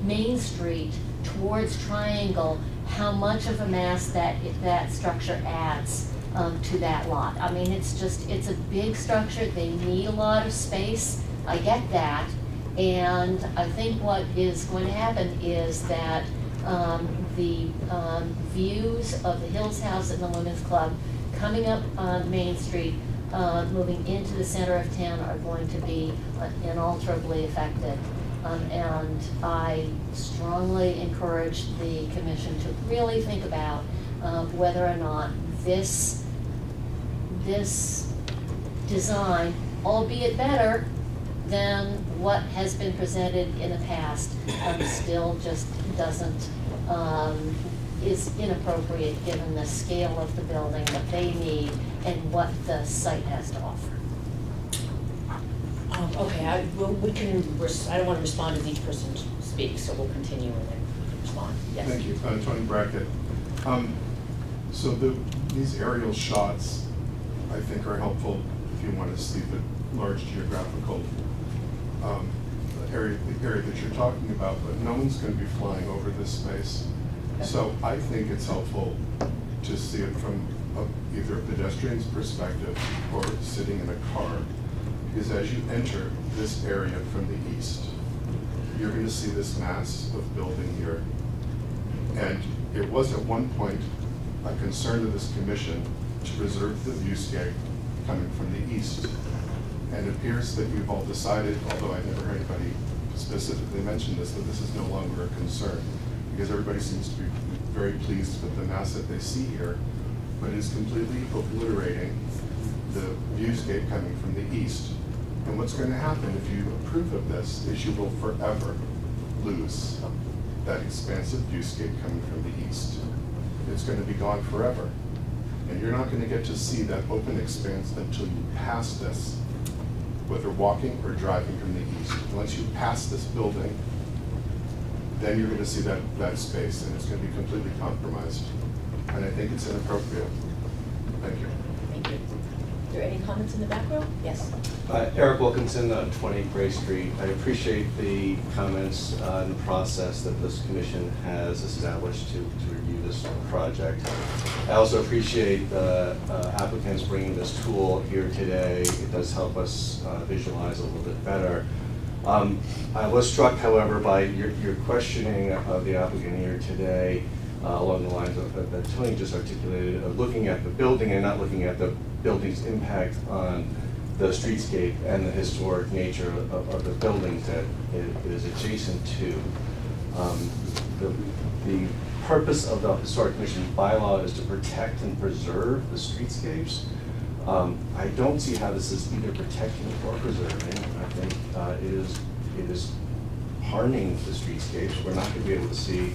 Main Street towards Triangle, how much of a mass that, that structure adds, um, to that lot. I mean, it's just, it's a big structure, they need a lot of space, I get that. And I think what is going to happen is that um, the um, views of the Hills House and the Women's Club coming up on Main Street, uh, moving into the center of town are going to be inalterably affected. Um, and I strongly encourage the commission to really think about uh, whether or not this, this design, albeit better than what has been presented in the past, um, still just doesn't, um, is inappropriate given the scale of the building, that they need, and what the site has to offer. Um, okay, I, well, we can, I don't wanna respond as each person speaks, so we'll continue and then we can respond, yes. Thank you, Uh, Tony Brackett. Um, So the, these aerial shots, I think are helpful if you want to see the large geographical um, area, the area that you're talking about, but no one's going to be flying over this space. So I think it's helpful to see it from a- either a pedestrian's perspective or sitting in a car. Because as you enter this area from the east, you're going to see this mass of building here. And it was at one point a concern of this commission to preserve the viewscape coming from the east. And it appears that you've all decided, although I've never heard anybody specifically mention this, that this is no longer a concern. Because everybody seems to be very pleased with the mass that they see here, but it's completely obliterating the viewscape coming from the east. And what's going to happen if you approve of this is you will forever lose that expansive viewscape coming from the east. It's going to be gone forever. And you're not going to get to see that open expanse until you pass this, whether walking or driving from the east. Once you pass this building, then you're going to see that, that space, and it's going to be completely compromised. And I think it's inappropriate. Thank you. Thank you. Are there any comments in the back row? Yes. Uh, Eric Wilkinson, uh, 20 Gray Street. I appreciate the comments uh, and process that this commission has established to to review this project. I also appreciate the uh, applicants bringing this tool here today. It does help us uh, visualize a little bit better. Um, I was struck, however, by your your questioning of the applicant here today uh, along the lines of, that- that Tony just articulated, of looking at the building and not looking at the building's impact on the streetscape and the historic nature of, of the buildings that it is adjacent to. Um, The, the purpose of the Historic Commission bylaw is to protect and preserve the streetscapes. Um, I don't see how this is either protecting or preserving. I think uh, it is, it is hardening the streetscapes. We're not gonna be able to see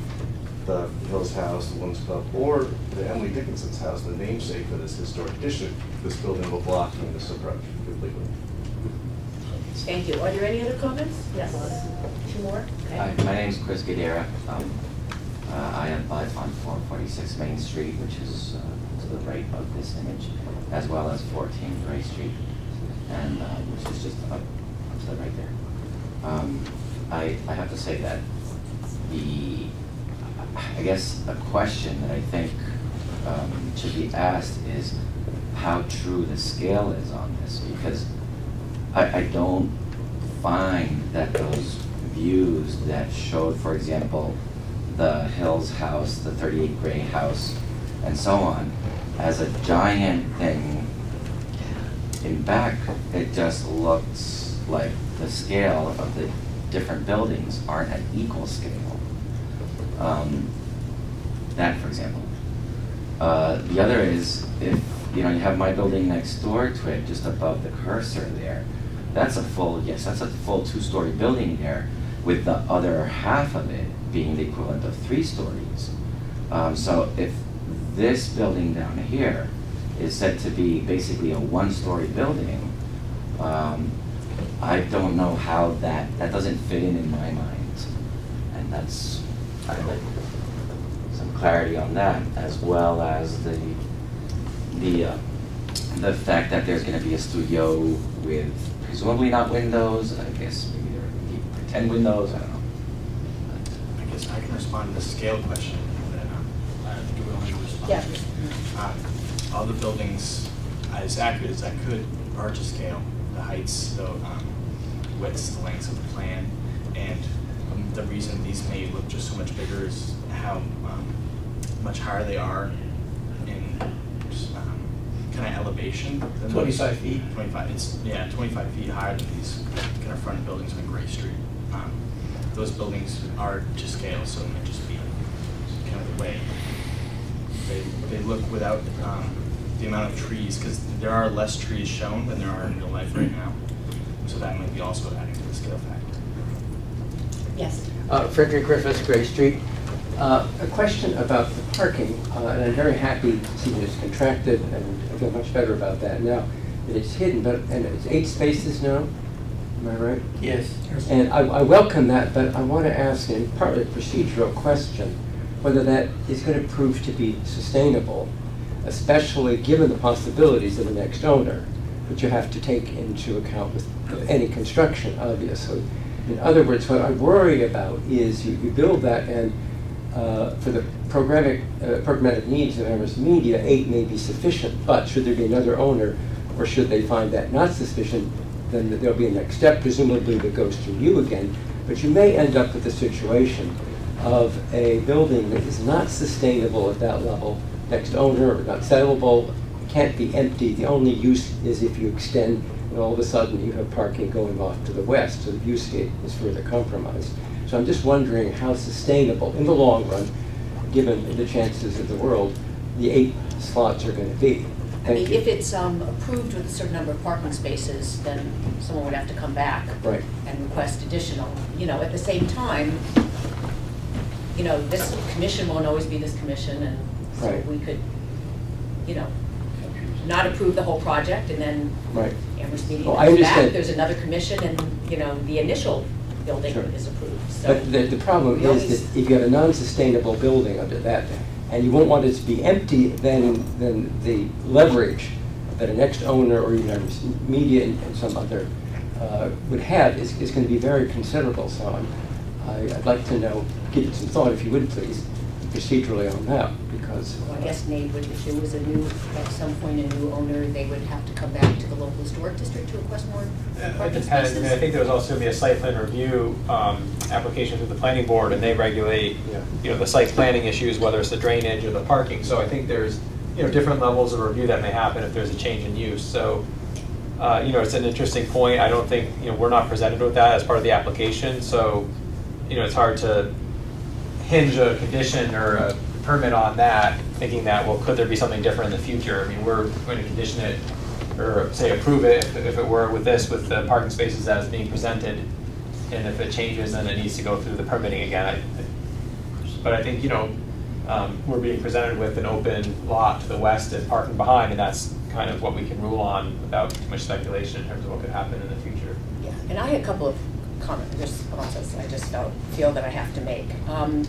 the Hills House, the Women's Club, or the Emily Dickinson's house, the namesake for this historic district. This building will block this approach completely. Thank you. Are there any other comments? Yes. Two more? Okay. Hi, my name is Chris Gadara. Um, uh, I am on 446 Main Street, which is uh, to the right of this image, as well as 14 Gray Street, and uh, which is just up, up to the right there. Um, I, I have to say that the, I guess a question that I think um, should be asked is how true the scale is on this, because I, I don't find that those views that showed, for example, the Hills house, the 38 Gray house, and so on, as a giant thing in back, it just looks like the scale of the different buildings aren't at equal scale. Um, that, for example. Uh, the other is if you know you have my building next door to it, just above the cursor there. That's a full yes, that's a full two-story building there, with the other half of it being the equivalent of three stories. Um, so if this building down here is said to be basically a one-story building, um, I don't know how that that doesn't fit in in my mind, and that's I'd some clarity on that, as well as the the uh, the fact that there's going to be a studio with presumably not windows. I guess maybe there are gonna be pretend windows. I don't know. I guess I can respond to the scale question that um, I think we want to respond Yeah. to. Uh, All the buildings, as accurate as I could, are to scale, the heights, the um, widths, the lengths of the plan. And the reason these may look just so much bigger is how um, much higher they are in kind of elevation. than those. 25 feet? Twenty-five, it's, yeah, twenty-five feet higher than these kind of front buildings on Gray Street. Um, Those buildings are to scale, so it might just be kind of the way they, they look without um, the amount of trees, because there are less trees shown than there are in real life right now. So that might be also adding to the scale factor. Yes. Uh, Frederick Griffiths, Gray Street. Uh, A question about the parking, uh, and I'm very happy to see that it's contracted, and I feel much better about that now, that it's hidden, but, and it's eight spaces now, am I right? Yes. And I, I welcome that, but I want to ask, in partly a procedural question, whether that is going to prove to be sustainable, especially given the possibilities of the next owner, which you have to take into account with any construction, obviously. In other words, what I worry about is you, you build that and uh, for the programmatic, uh, programmatic needs of Amherst Media, eight may be sufficient, but should there be another owner, or should they find that not sufficient, then there'll be a next step, presumably that goes to you again. But you may end up with a situation of a building that is not sustainable at that level, next owner, not sellable, can't be empty. The only use is if you extend, and all of a sudden you have parking going off to the west, so the viewscape is further compromised. So I'm just wondering how sustainable, in the long run, given the chances of the world, the eight slots are going to be. I mean, you. if it's um, approved with a certain number of parking spaces, then someone would have to come back. Right. And request additional. You know, at the same time, you know, this commission won't always be this commission, and so Right. we could, you know, not approve the whole project, and then Right. Amherst Media Well, I comes back, there's another commission, and, you know, the initial building Sure. is approved, so. But the, the problem is that if you have a non-sustainable building under that, and you won't want it to be empty, then, then the leverage that a next owner or even a media and some other uh, would have is, is going to be very considerable. So I'm, I- I'd like to know, give it some thought, if you would please, procedurally on that, because. Well, I guess Nate would, if there was a new, at some point, a new owner, they would have to come back to the local historic district to request more It parking depends, I spaces. mean, I think there was also gonna be a site plan review, um, application through the planning board, and they regulate, you know, the site planning issues, whether it's the drainage or the parking, so I think there's, you know, different levels of review that may happen if there's a change in use, so, uh, you know, it's an interesting point, I don't think, you know, we're not presented with that as part of the application, so, you know, it's hard to hinge a condition or a permit on that, thinking that, well, could there be something different in the future? I mean, we're going to condition it, or say approve it if, it were with this, with the parking spaces as being presented. And if it changes, then it needs to go through the permitting again. I- I- But I think, you know, um, we're being presented with an open lot to the west and parking behind, and that's kind of what we can rule on without too much speculation in terms of what could happen in the future. Yeah, and I had a couple of comment responses I just feel that I have to make. Um,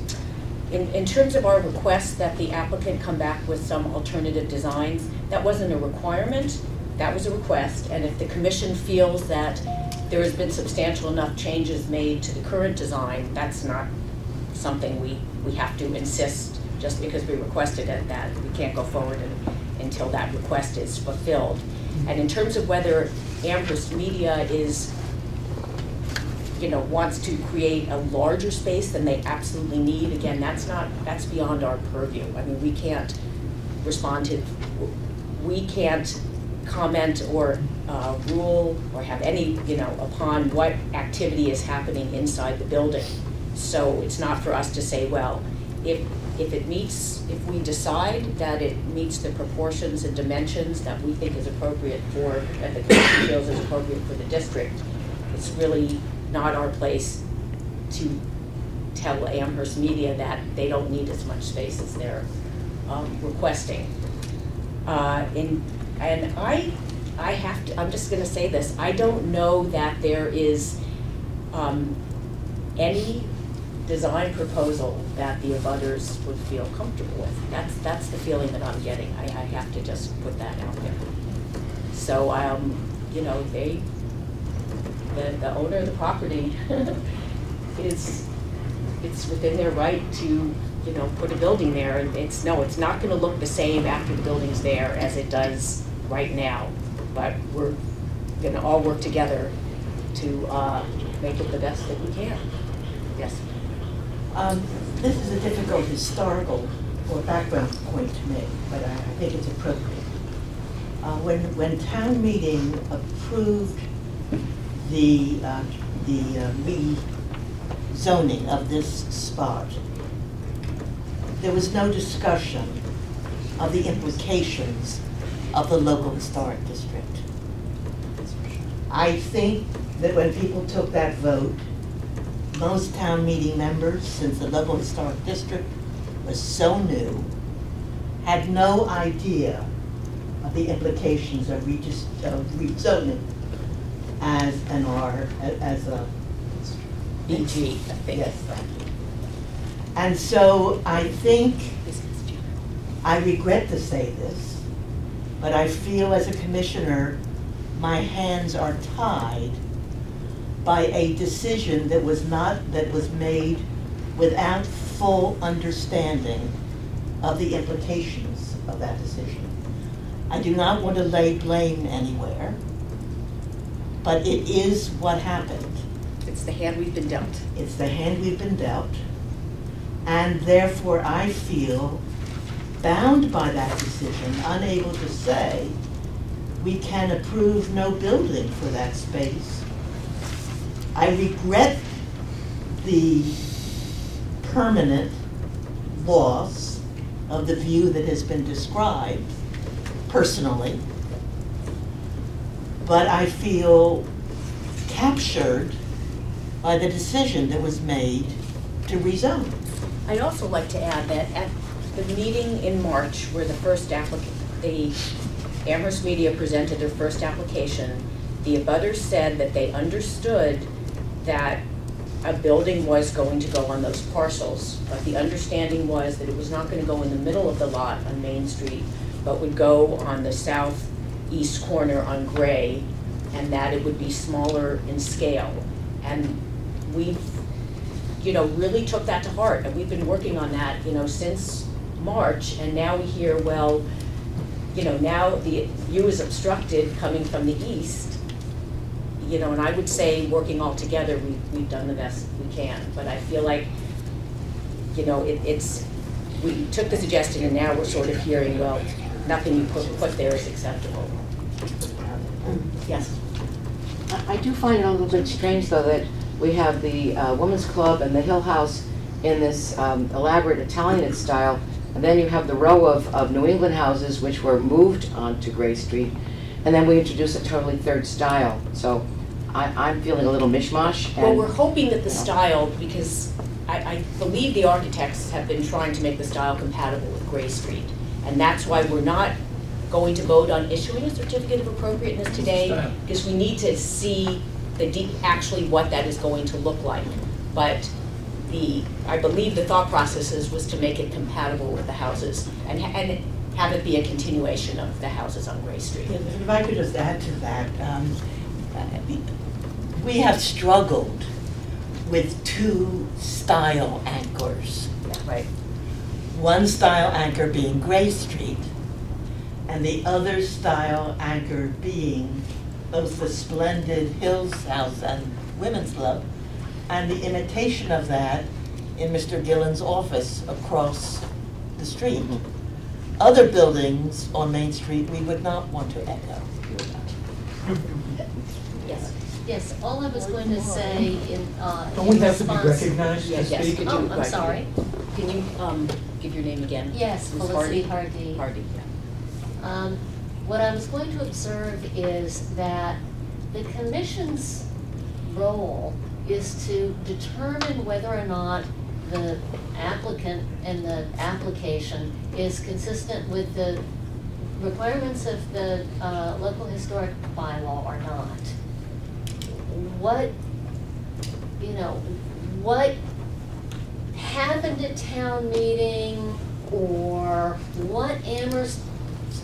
In, in terms of our request that the applicant come back with some alternative designs, that wasn't a requirement, that was a request. And if the commission feels that there has been substantial enough changes made to the current design, that's not something we, we have to insist just because we requested it, that we can't go forward and- until that request is fulfilled. Mm-hmm. And in terms of whether Amherst Media is you know, wants to create a larger space than they absolutely need, again, that's not, that's beyond our purview. I mean, we can't respond to, we can't comment or uh, rule or have any, you know, upon what activity is happening inside the building. So it's not for us to say, well, if, if it meets, if we decide that it meets the proportions and dimensions that we think is appropriate for, that the commission feels is appropriate for the district, it's really not our place to tell Amherst Media that they don't need as much space as they're um, requesting. Uh, and I, I have to, I'm just gonna say this, I don't know that there is um, any design proposal that the abutters would feel comfortable with. That's, that's the feeling that I'm getting, I, I have to just put that out there. So, um, you know, they, the, the owner of the property is, it's within their right to, you know, put a building there. And it's, no, it's not gonna look the same after the building's there as it does right now. But we're gonna all work together to, uh, make it the best that we can. Yes? Um, This is a difficult historical or background point to make, but I I think it's appropriate. Uh, When, when town meeting approved the, uh, the uh, rezoning of this spot, there was no discussion of the implications of the local historic district. I think that when people took that vote, most town meeting members, since the local historic district was so new, had no idea of the implications of regis, of rezoning as an R, a- as a. BG, Yes, thank you. And so I think, I regret to say this, but I feel as a commissioner, my hands are tied by a decision that was not, that was made without full understanding of the implications of that decision. I do not want to lay blame anywhere, but it is what happened. It's the hand we've been dealt. It's the hand we've been dealt. And therefore, I feel bound by that decision, unable to say, we can approve no building for that space. I regret the permanent loss of the view that has been described personally. But I feel captured by the decision that was made to rezone. I'd also like to add that at the meeting in March where the first applicant, the Amherst Media presented their first application, the abutters said that they understood that a building was going to go on those parcels, but the understanding was that it was not gonna go in the middle of the lot on Main Street, but would go on the southeast corner on Gray, and that it would be smaller in scale. And we've, you know, really took that to heart, and we've been working on that, you know, since March, and now we hear, well, you know, now the view is obstructed coming from the east, you know, and I would say, working all together, we, we've done the best we can, but I feel like, you know, it, it's, we took the suggestion and now we're sort of hearing, well, nothing you put, put there is acceptable. Yes? I do find it a little bit strange, though, that we have the uh, Women's Club and the Hill House in this um, elaborate Italianate style, and then you have the row of, of New England houses which were moved onto Gray Street, and then we introduce a totally third style. So I, I'm feeling a little mishmash. Well, we're hoping that the style, because I, I believe the architects have been trying to make the style compatible with Gray Street. And that's why we're not going to vote on issuing a certificate of appropriateness today, because we need to see the, de- actually what that is going to look like. But the, I believe the thought processes was to make it compatible with the houses and, and have it be a continuation of the houses on Gray Street. If I could just add to that, um, we have struggled with two style anchors. Right. One style anchor being Gray Street, and the other style anchor being both the splendid Hills House and Women's Club, and the imitation of that in Mr. Gillen's office across the street. Mm-hmm. Other buildings on Main Street, we would not want to echo. Yes. Yes, all I was going to say in, uh, Don't we in have to be response- recognized to Yes, yes, speak? could you- Oh, I'm right. sorry. Can you, um, give your name again? Yes, Ms. Felicity Hardy. Hardy, yeah. Um, What I was going to observe is that the commission's role is to determine whether or not the applicant and the application is consistent with the requirements of the uh, local historic bylaw or not. What, you know, what happened at town meeting or what Amherst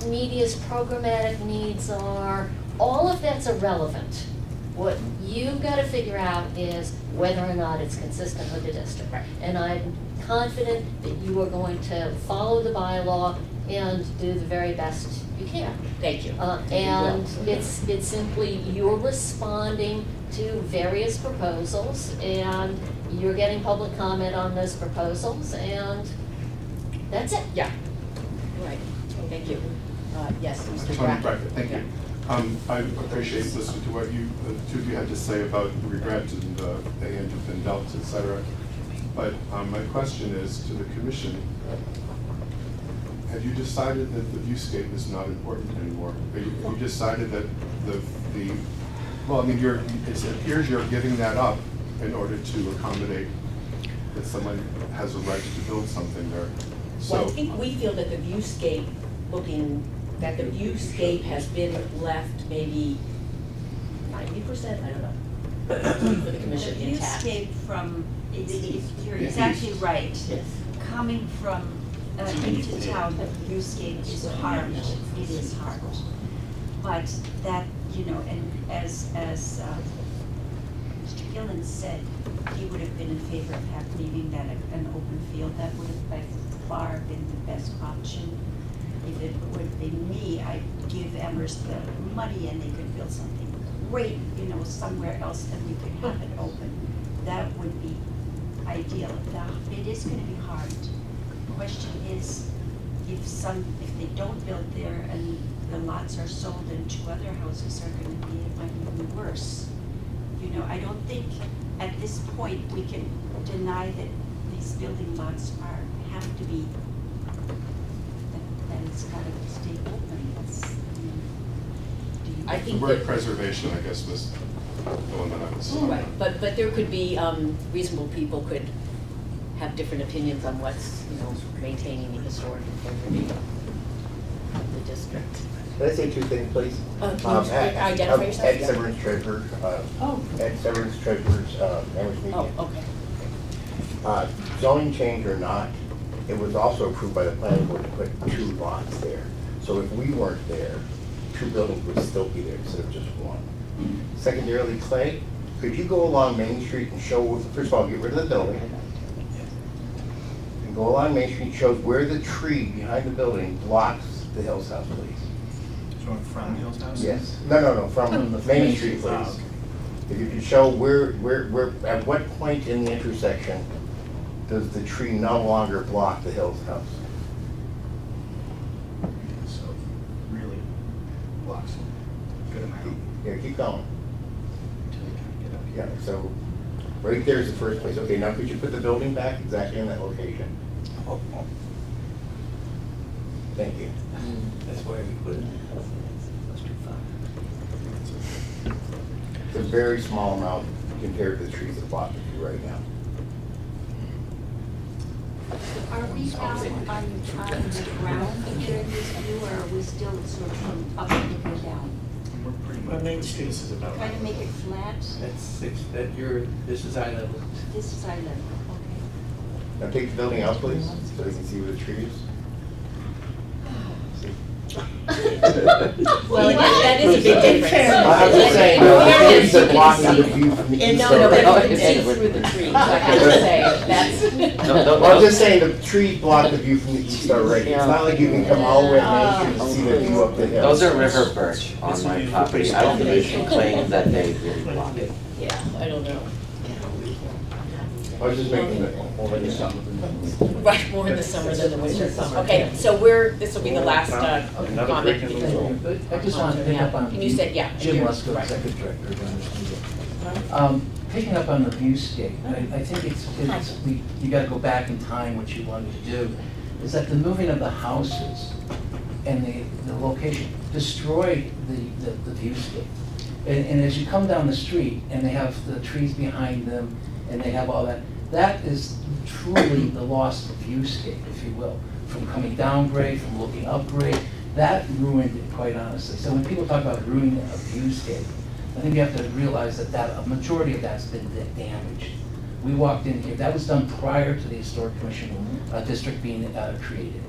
Media's programmatic needs are, all of that's irrelevant. What you've got to figure out is whether or not it's consistent with the district. And I'm confident that you are going to follow the bylaw and do the very best you can. Thank you. Uh, and it's, it's simply, you're responding to various proposals, and you're getting public comment on those proposals, and that's it. Yeah. Right, thank you. Uh, yes, Mr. Tony Brackett. Brackett, thank you. Um, I appreciate listening to what you, the two of you had to say about regret and uh, the hand you've been dealt, et cetera. But um, my question is to the commission, have you decided that the viewscape is not important anymore? Have you, have you decided that the, the, well, I mean, you're, it appears you're giving that up in order to accommodate that someone has a right to build something there. Well, I think we feel that the viewscape looking, that the viewscape has been left maybe ninety percent, I don't know, for the commission The intact. viewscape from, it's, it's, you're Yeah. exactly right. Yes. Coming from, uh, into town, the viewscape is harmed, it is harmed. But that, you know, and as, as, uh, Mr. Gillen said, he would have been in favor of having, leaving that an open field, that would have by far been the best option. If it would have been me, I'd give Amherst the money and they could build something great, you know, somewhere else and we could have it open. That would be ideal. The- It is gonna be hard. The Question is, if some, if they don't build there and the lots are sold and two other houses are gonna be, it might even worse. You know, I don't think at this point we can deny that these building lots are, have to be, that, that it's gotta stay open. It's, you know. I the think word that- preservation, I guess, was the one that I was. Right, but, but there could be, um, reasonable people could have different opinions on what's, you know, maintaining the historic integrity of the district. Can I say two things, please? Uh, can Um, you Ed- identify um, yourself? Ed Yeah. Severance Treasurer, uh, Oh. Ed Severance Treasurer's, uh, Amherst Media. Oh, okay. Uh, Zoning change or not, it was also approved by the planning board to put two lots there. So if we weren't there, two buildings would still be there instead of just one. Secondarily, Clay, could you go along Main Street and show, first of all, get rid of the building. And go along Main Street, shows where the tree behind the building blocks the Hills House, please. Showing from Hill's house? Yes, no, no, no, from the Main Street, Oh, please. Ah, if you could show where, where, where, at what point in the intersection does the tree no longer block the Hills House? So, really blocks a good amount. Yeah, keep going. Yeah, so, right there is the first place. Okay, now could you put the building back exactly in that location? Oh, oh. Thank you. Mm. That's where we put it. In. It's a very small amount compared to the trees that block the view right now. Are we now on, on the ground here in this view, or are we still sort of from up and down? We're pretty Well, much, Main Street. this is about. Trying to make it flat? That's six, that you're, this is eye level. This is eye level, okay. Now take the building out, please, so we can see where the tree is. Well, again, that is a big difference. I was just saying, no, the fairness, trees you are blocking the view from the And east no, no, already. but you can see through the trees, I have to say, that's. Well, I'm just saying, the trees block the view from the east already. It's not like you can come all the way to Main Street and see the view up the hill. Those are river birch on my property. I don't think you can claim that they really block it. Yeah, I don't know. I was just making the, only the Right, more in the summer than the winter. Okay, so we're, this will be the last, uh, comment. because- I just wanted to pick up on. And you said, yeah. Jim you're- Lescault, right. Executive Director of Amherst Um, Picking up on the viewscape, I, I think it's, it's, we, you gotta go back in time, what you wanted to do, is that the moving of the houses and the, the location destroyed the, the, the viewscape. And, and as you come down the street, and they have the trees behind them, and they have all that, that is truly the loss lost viewscape, if you will, from coming down grade, from looking up grade, that ruined it, quite honestly. So when people talk about ruining a viewscape, I think you have to realize that that, a majority of that's been damaged. We walked in here, that was done prior to the Historic Commission uh, district being uh, created.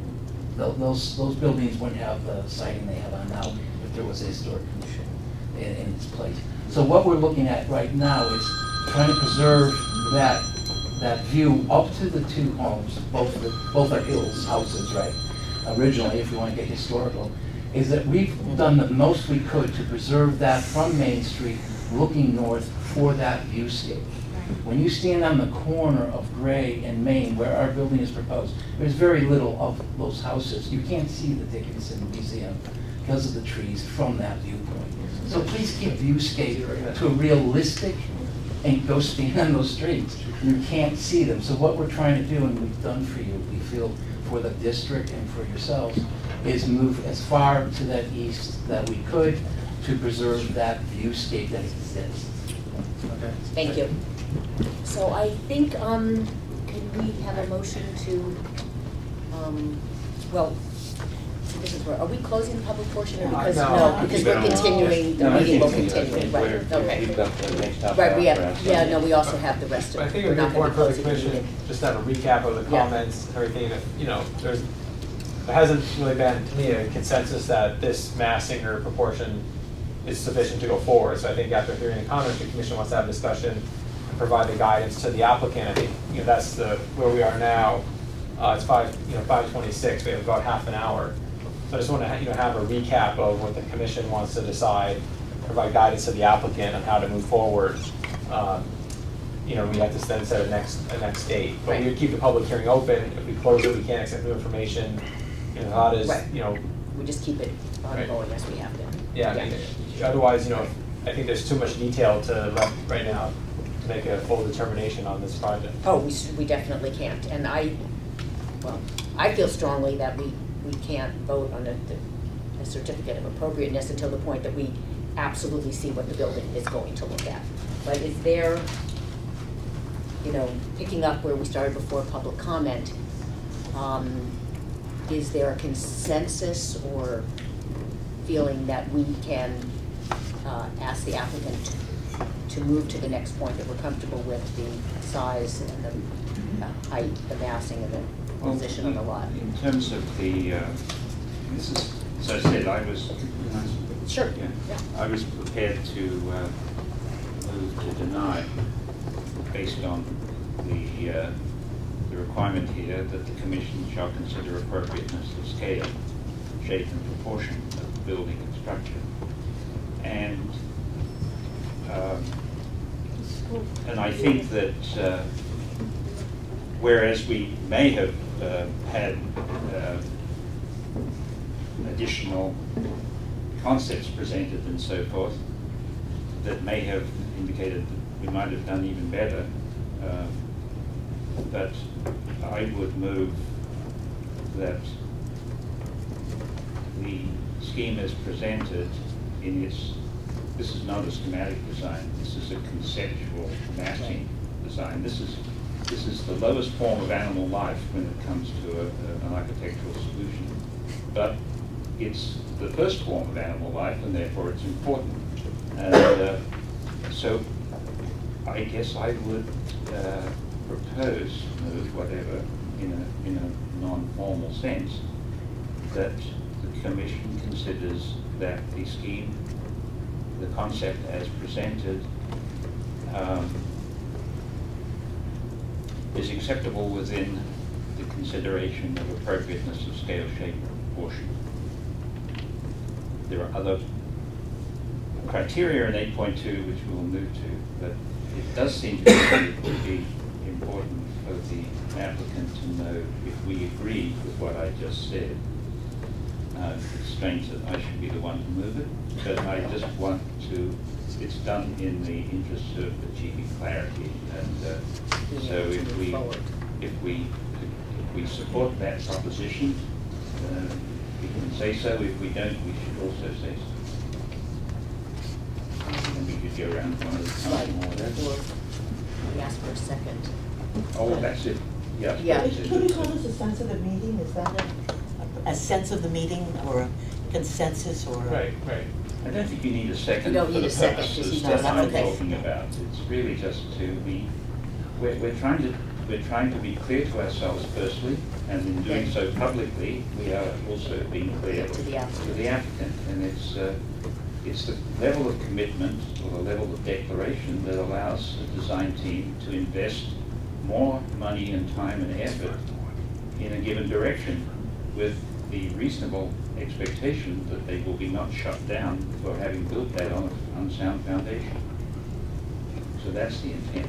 Tho- Those, those buildings wouldn't have the siding they have on now if there was a Historic Commission in, in its place. So what we're looking at right now is trying to preserve that, that view up to the two homes, both, the both are hills, houses, right? Originally, if we want to get historical, is that we've done the most we could to preserve that from Main Street, looking north for that viewscape. When you stand on the corner of Gray and Main, where our building is proposed, there's very little of those houses. You can't see the Dickinson Museum because of the trees from that viewpoint. So please keep viewscape to a realistic, and go stand those streets. You can't see them. So what we're trying to do, and we've done for you, we feel for the district and for yourselves is move as far to that east that we could to preserve that viewscape that exists. Okay? Thank you. So I think, um, can we have a motion to, um, well, this is where, are we closing the public portion or Uh, because, no. no, because Keep we're on. continuing, the No, I meeting will think, continue, right, we're- okay. we've got the next half Right, we have, yeah, no, we also have the rest of I it. think it We're would be not gonna important for the close commission meeting. just to have a recap of the Yeah. comments, everything that, you know, there's, there hasn't really been, to me, a consensus that this massing or proportion is sufficient to go forward. So I think after hearing the comments, the commission wants to have a discussion and provide the guidance to the applicant. I think, you know, that's the, where we are now. Uh, it's five, you know, five twenty-six, we have about half an hour. So I just want to, you know, have a recap of what the commission wants to decide, provide guidance to the applicant on how to move forward. Um, You know, we have to then set a next, a next date, but we would keep the public hearing open. If we close it, we can't accept new information. You know, how does, Right. you know, We just keep it Right. ongoing as we have been. yeah, I mean, otherwise, you know, I think there's too much detail to, right now to make a full determination on this project. Oh, we, we definitely can't, and I, well, I feel strongly that we, we can't vote on a, a certificate of appropriateness until the point that we absolutely see what the building is going to look at. But is there, you know, picking up where we started before public comment, um, is there a consensus or feeling that we can, uh, ask the applicant to move to the next point, that we're comfortable with the size and the uh, height, the massing and the position of the lot? In terms of the, uh, this is, as I said, I was. Sure, Yeah. yeah. I was prepared to uh, move to deny based on the, uh, the requirement here that the commission shall consider appropriateness of scale, shape and proportion of the building and structure. And, um, and I think that uh, whereas we may have had uh, additional concepts presented and so forth that may have indicated that we might have done even better, uh, but I would move that the scheme as presented in its, this is not a schematic design, this is a conceptual massing design. This is, this is the lowest form of animal life when it comes to a, a- an architectural solution. But it's the first form of animal life and therefore it's important. And uh, so I guess I would uh, propose, whatever, in a, in a non-formal sense, that the commission considers that the scheme, the concept as presented, um, is acceptable within the consideration of appropriateness of scale, shape, and proportion. There are other criteria in eight point two which we will move to, but it does seem to me it would be important for the applicant to know if we agree with what I just said. Uh, It's strange that I should be the one to move it, but I just want to, it's done in the interest of achieving clarity. And uh, so if we, if we, if we support that proposition, uh, we can say so. If we don't, we should also say so. And we could go around one at a time or whatever. We ask for a second. Oh, that's it. Yeah. Yeah. that's it. Could we call this a sense of the meeting, is that a, a sense of the meeting or a consensus or? Right, right. I don't think you need a second You for don't the need a second, purposes just- that no, I'm okay. talking about. It's really just to be, we're, we're trying to, we're trying to be clear to ourselves firstly, and in doing so publicly, we are also being clear To the applicant. to the applicant. And it's, uh, it's the level of commitment or the level of declaration that allows the design team to invest more money and time and effort in a given direction with the reasonable expectation that they will be not shut down for having built that on an unsound foundation. So that's the intent.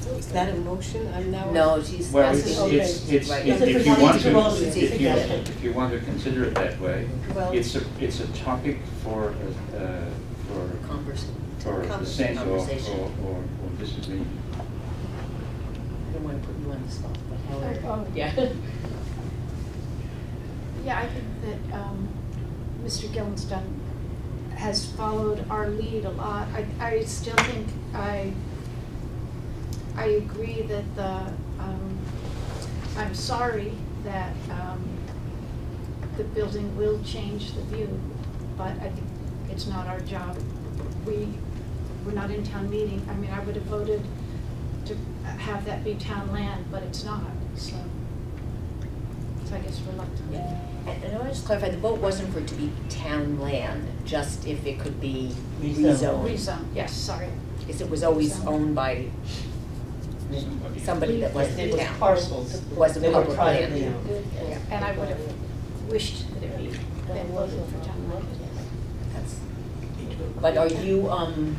So is that a motion? I'm now. No, she's Well, asking. it's, it's, it's, Right. if it if you want to, if you, if you want to consider it that way, Well- it's a, it's a topic for, uh, for, Converse. for Convers- dissent or, or, conversation. or or disagreement. I don't want to put you on the spot, but however, Oh. yeah. Yeah, I think that um, Mr. Gillen's done, has followed our lead a lot. I, I still think I, I agree that the, um, I'm sorry that um, the building will change the view, but I think it's not our job. We, we're not in town meeting. I mean, I would have voted to have that be town land, but it's not, so. So I guess reluctantly. And and I want to just clarify, the vote wasn't for it to be town land, just if it could be Rezoned. rezoned. Rezone, yes, sorry. Because it was always Rezoned. owned by somebody that wasn't It was town. parcels. Wasn't They were public privately land. owned. Yeah, And I would have wished that it be, been voted for town land. That's- But are you, um,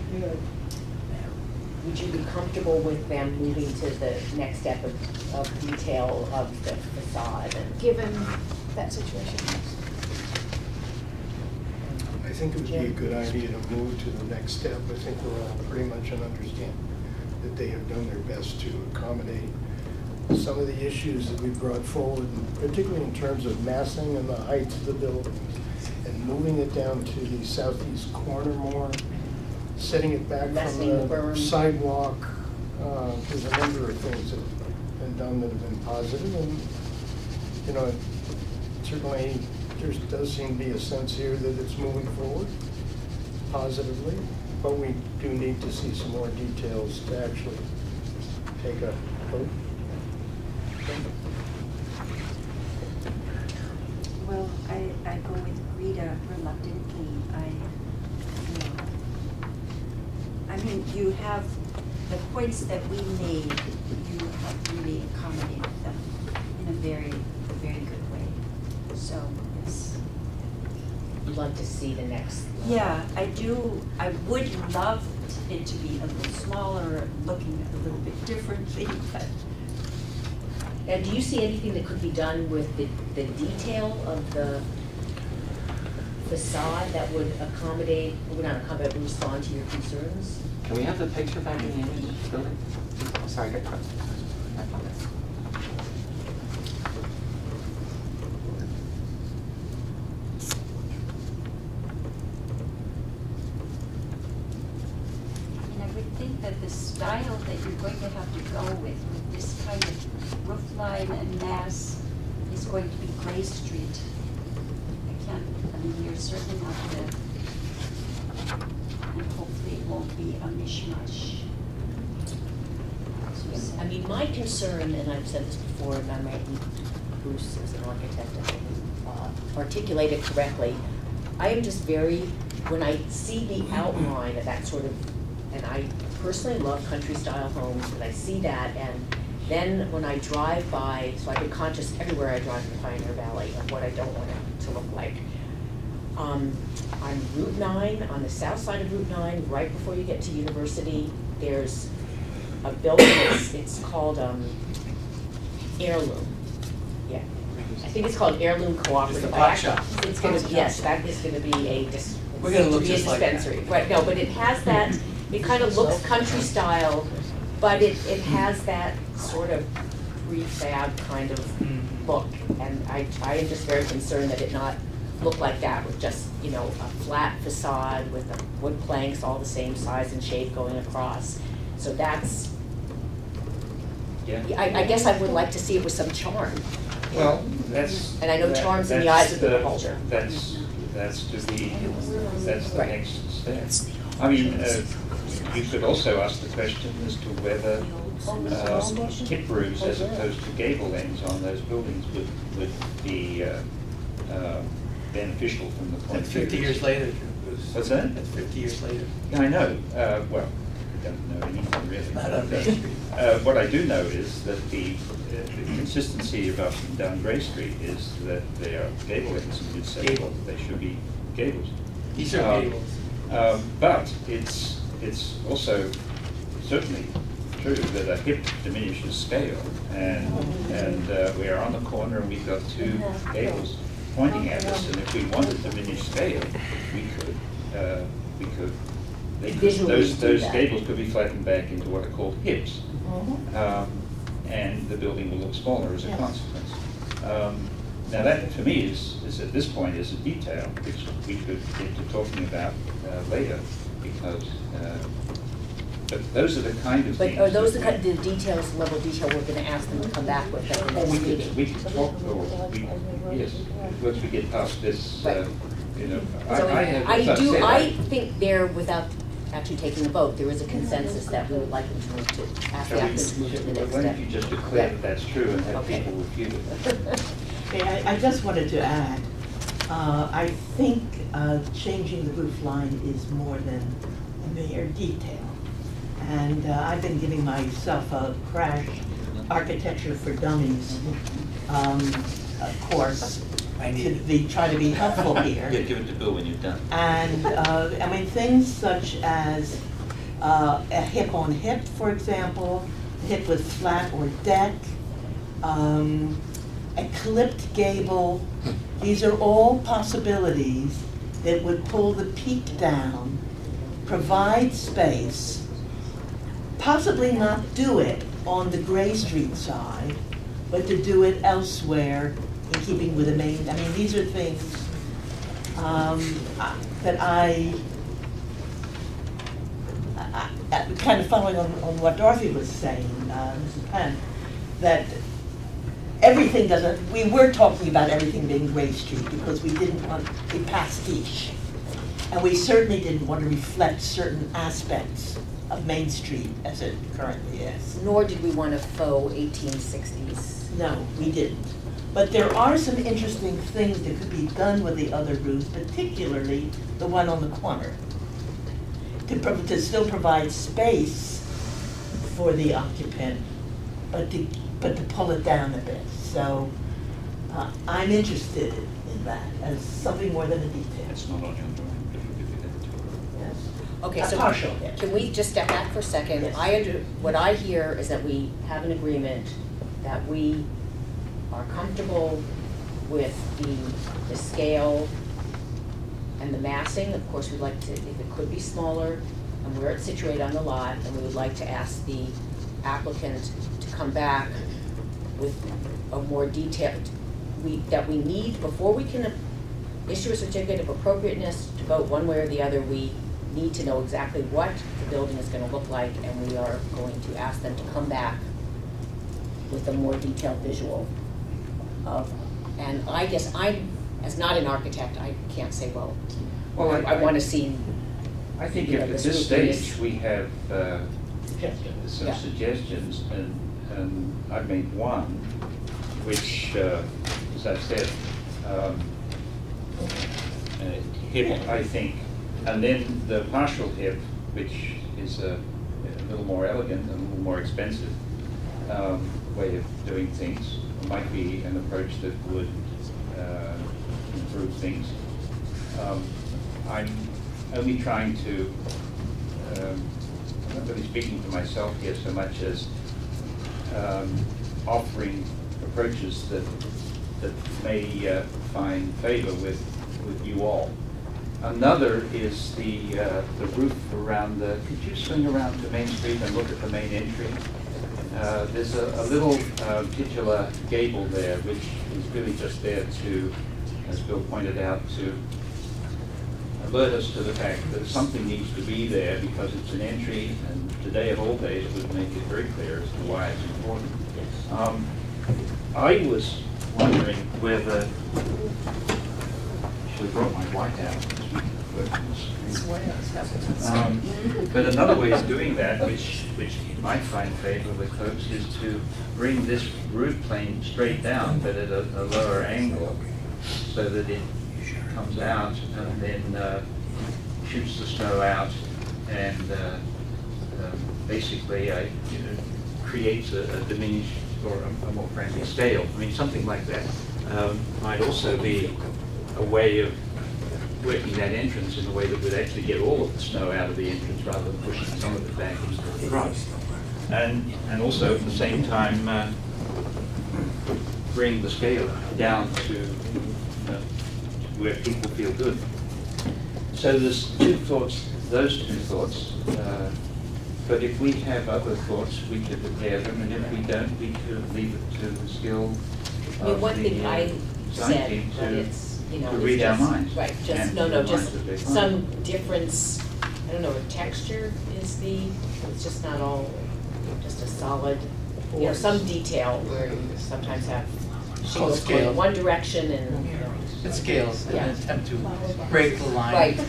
would you be comfortable with them moving to the next step of, of detail of the facade and? Given that situation, yes. I think it would be a good idea to move to the next step. I think we're all pretty much in understand that they have done their best to accommodate some of the issues that we brought forward, particularly in terms of massing and the heights of the buildings, and moving it down to the southeast corner more, setting it back from the the sidewalk. Uh, There's a number of things that have been done that have been positive, and, you know, certainly, there does seem to be a sense here that it's moving forward positively, but we do need to see some more details to actually take a vote. Well, I, I go with Rita reluctantly. I, I mean, you have, the points that we made, you have really accommodated them in a very. So, it's, You'd like to see the next? yeah, I do, I would love it to be a little smaller, looking a little bit differently, but And do you see anything that could be done with the, the detail of the facade that would accommodate, would not accommodate, but respond to your concerns? Can we have the picture back in the image of the building? Sorry, I got cut. I apologize. And I would think that the style that you're going to have to go with, with this kind of roof line and mass, is going to be Gray Street. I can't, You're certainly not gonna, and hopefully it won't be a mishmash. I mean, my concern, and I've said this before, and I might, Bruce is an architect, I think, uh, articulate it correctly. I am just very, when I see the outline of that sort of, and I personally love country-style homes, and I see that, and then when I drive by, so I've been conscious everywhere I drive in Pioneer Valley of what I don't want it to look like. Um, on Route nine, on the south side of Route nine, right before you get to University, there's a building, it's, it's called, um, Heirloom. Yeah, I think it's called Heirloom Cooperative. It's the pot actually- shop. It's gonna, yes, that is gonna be a dis. We're gonna look to be a just like that. dispensary. Right, no, but it has that, it kind of looks country style, but it, it has that sort of prefab kind of Mm-hmm. look. And I, I am just very concerned that it not look like that with just, you know, a flat facade with the wood planks all the same size and shape going across. So that's, Yeah. I, I guess I would like to see it with some charm. Well, that's. And I know that- charm's in the eyes of the beholder. That's, that's to be, that's the Right. next step. I mean, uh, you could also ask the question as to whether uh, tip roofs as opposed to gable ends on those buildings would, would be uh, uh, beneficial from the point of That's view. fifty years later. What's that? That's fifty years later. I know, uh, well, I don't know anything really. Not on Main Street. uh, What I do know is that the, uh, the consistency of up and down Gray Street is that they are gable ends, and you'd say, well, they should be gables. These are Um, gables. um, But it's, it's also certainly true that a hip diminishes scale, and, and uh, we are on the corner and we've got two gables pointing at us, and if we wanted to diminish scale, we could, uh, we could, they could, those, those that. gables could be flattened back into what are called hips. Um, and the building will look smaller as a Yes. consequence. Um, Now that, to me, is, is at this point, is a detail, which we could get to talking about uh, later, because, uh, but those are the kind of But things. are those the that kind, the details, level detail we're gonna ask them to come back with at the Or we next could, meeting? we could talk, or we, yes, once we get past this, uh, you know, I, So I have, I as I've do, said, I think there, without actually taking a vote, there is a consensus that we would like them to move to, ask the Shall we- applicant to move to the Why don't step. you just declare that that's true and have Okay. people refute it? Okay, I, I just wanted to add, uh, I think, uh, changing the roof line is more than a mere detail. And, uh, I've been giving myself a crash architecture for dummies, um, course. I need To be, try to be helpful here. Yeah, give it to Bill when you're done. And, uh, I mean, things such as, uh, a hip on hip, for example, hip with flat or deck, um, a clipped gable. These are all possibilities that would pull the peak down, provide space, possibly not do it on the Gray Street side, but to do it elsewhere in keeping with the main, I mean, these are things um, that I, I- I- kind of following on, on what Dorothy was saying, uh, Mrs. Penn, that everything doesn't, we were talking about everything being Gray Street because we didn't want a pastiche. And we certainly didn't want to reflect certain aspects of Main Street as it currently is. Nor did we want a faux eighteen sixties. No, we didn't. But there are some interesting things that could be done with the other roofs, particularly the one on the corner. To, prov- to still provide space for the occupant, but to, but to pull it down a bit. So, uh, I'm interested in that as something more than a detail. It's not on your drawing, but you could do that too. Yes. Okay, so partial, can we just step back for a second? Yes. I under, what I hear is that we have an agreement that we are comfortable with the, the scale and the massing. Of course, we'd like to, if it could be smaller, and where it's situated on the lot, and we would like to ask the applicant to come back with a more detailed, we, that we need, before we can issue a certificate of appropriateness to vote one way or the other, we need to know exactly what the building is gonna look like, and we are going to ask them to come back with a more detailed visual of, and I guess I'm, as not an architect, I can't say, well, Well, I, I- I wanna see, I think you if know, at this this roof stage is- we have uh, some Yeah. suggestions, and, and I've made one, which, uh, as I've said, um, uh, hip, I think, and then the partial hip, which is a, a little more elegant and a little more expensive um, way of doing things, might be an approach that would uh, improve things. Um, I'm only trying to, um, I'm not really speaking for myself here so much as um, offering approaches that, that may uh, find favor with, with you all. Another is the, uh, the roof around the, could you swing around to Main Street and look at the main entry? Uh, There's a, a little uh, titular gable there, which is really just there to, as Bill pointed out, to alert us to the fact that something needs to be there because it's an entry, and today of all days would make it very clear as to why it's important. Um, I was wondering whether, have brought my. Um, But another way of doing that, which, which might find favor with folks, is to bring this roof plane straight down, but at a, a lower angle, so that it comes out and then uh, shoots the snow out and uh, um, basically uh, you know, creates a a diminished or a- a more friendly scale. I mean, something like that um, might also be a way of working that entrance in a way that would actually get all of the snow out of the entrance rather than pushing some of it back into the front. And, and also at the same time, uh, bring the scale down to uh, where people feel good. So there's two thoughts, those two thoughts. uh, But if we have other thoughts, we could declare them, and if we don't, we could leave it to the skill I mean, of one thing the uh, I said, team but it's, you know, to it's read our minds. Right, just, and no, no, just that they find. some difference, I don't know, a texture is the, it's just not all, just a solid, you know, some detail where you sometimes have shingles going scale. in one direction and, you know. It scales in Yeah. an attempt to break the line. Right,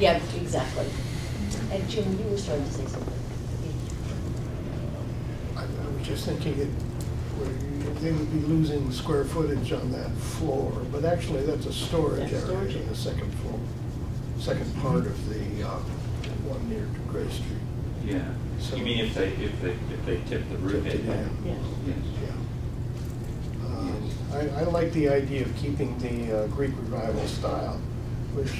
yeah, exactly. And Jim, you were starting to say something. I I was just thinking it, where you- they would be losing square footage on that floor, but actually that's a storage That's area storage. in the second floor, second part of the uh, one near Gray Street. Yeah, So- you mean if they, if they, if they tip the roof Tip it edge? down. Yes. Yes. Yeah. Um, I, I like the idea of keeping the uh, Greek revival style, which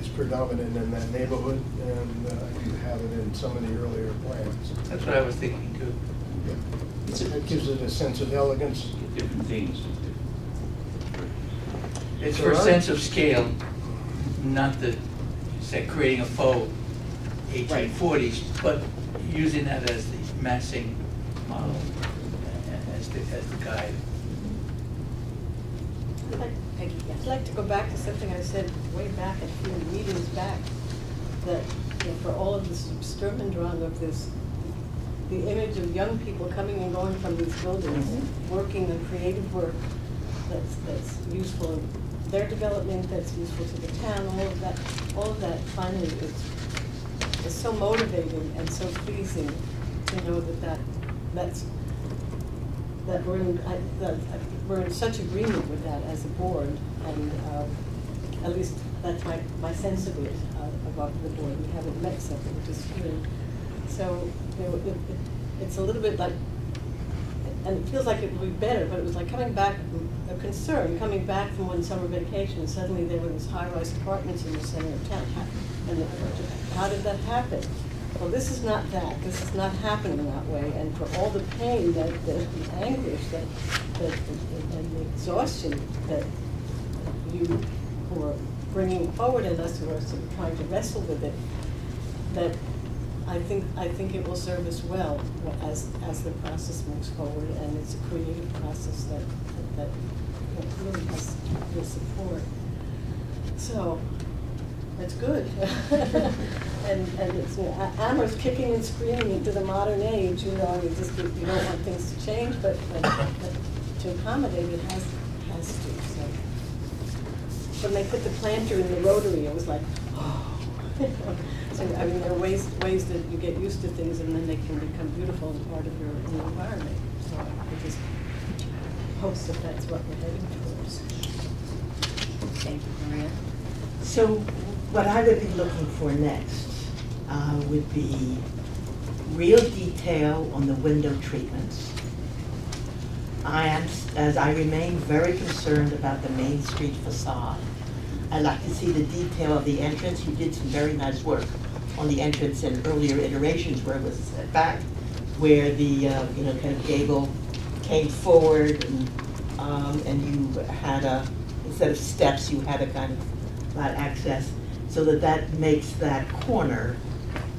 is predominant in that neighborhood, and uh, you have it in some of the earlier plans. That's what I was thinking too. That gives it a sense of elegance. Different things. It's for a sense of scale, not the, say, creating a faux eighteen forties, but using that as the massing model, a- as the, as the guide. I'd like- I'd like to go back to something I said way back a few meetings back, that, you know, for all of this Sturman drama of this, the image of young people coming and going from these buildings, working the creative work that's, that's useful in their development, that's useful to the town, all of that, all of that finally is, is so motivating and so pleasing to know that that, that's, that we're in, I, that, we're in such agreement with that as a board, and, uh, at least that's my, my sense of it, uh, above the board, we haven't met separately, which is good. So, you know, it, it, it's a little bit like, and it feels like it would be better, but it was like coming back, a concern, coming back from one summer vacation, and suddenly there were these high-rise apartments in the center of town. And how did that happen? Well, this is not that, this is not happening that way, and for all the pain, that, the anguish, that, that, and the exhaustion that you who are bringing forward and us who are sort of trying to wrestle with it, that I think, I think it will serve us well as, as the process moves forward, and it's a creative process that, that you know, really has your support. So, that's good. And, and it's, you Amherst kicking and screaming into the modern age, you know, you just, you don't want things to change, but, but but to accommodate it has, has to, so. When they put the planter in the rotary, it was like, oh. So, I mean, there are ways, ways that you get used to things and then they can become beautiful and part of your your environment. So I just hope that that's what we're heading towards. Thank you, Maria. So what I would be looking for next uh, would be real detail on the window treatments. I am, as I remain very concerned about the Main Street facade. I'd like to see the detail of the entrance. You did some very nice work on the entrance in earlier iterations where it was set back, where the, uh, you know, kind of gable came forward and, um, and you had a, instead of steps, you had a kind of flat access, so that that makes that corner,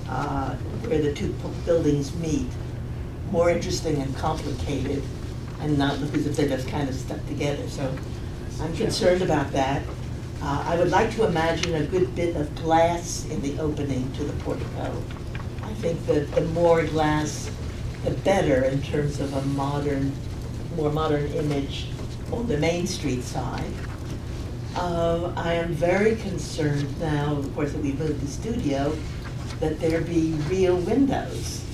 uh, where the two buildings meet, more interesting and complicated, and not look as if they're just kind of stuck together, so I'm concerned about that. Uh, I would like to imagine a good bit of glass in the opening to the portico. I think that the more glass, the better in terms of a modern, more modern image on the Main Street side. Uh, I am very concerned now, of course, that we've moved the studio, that there be real windows,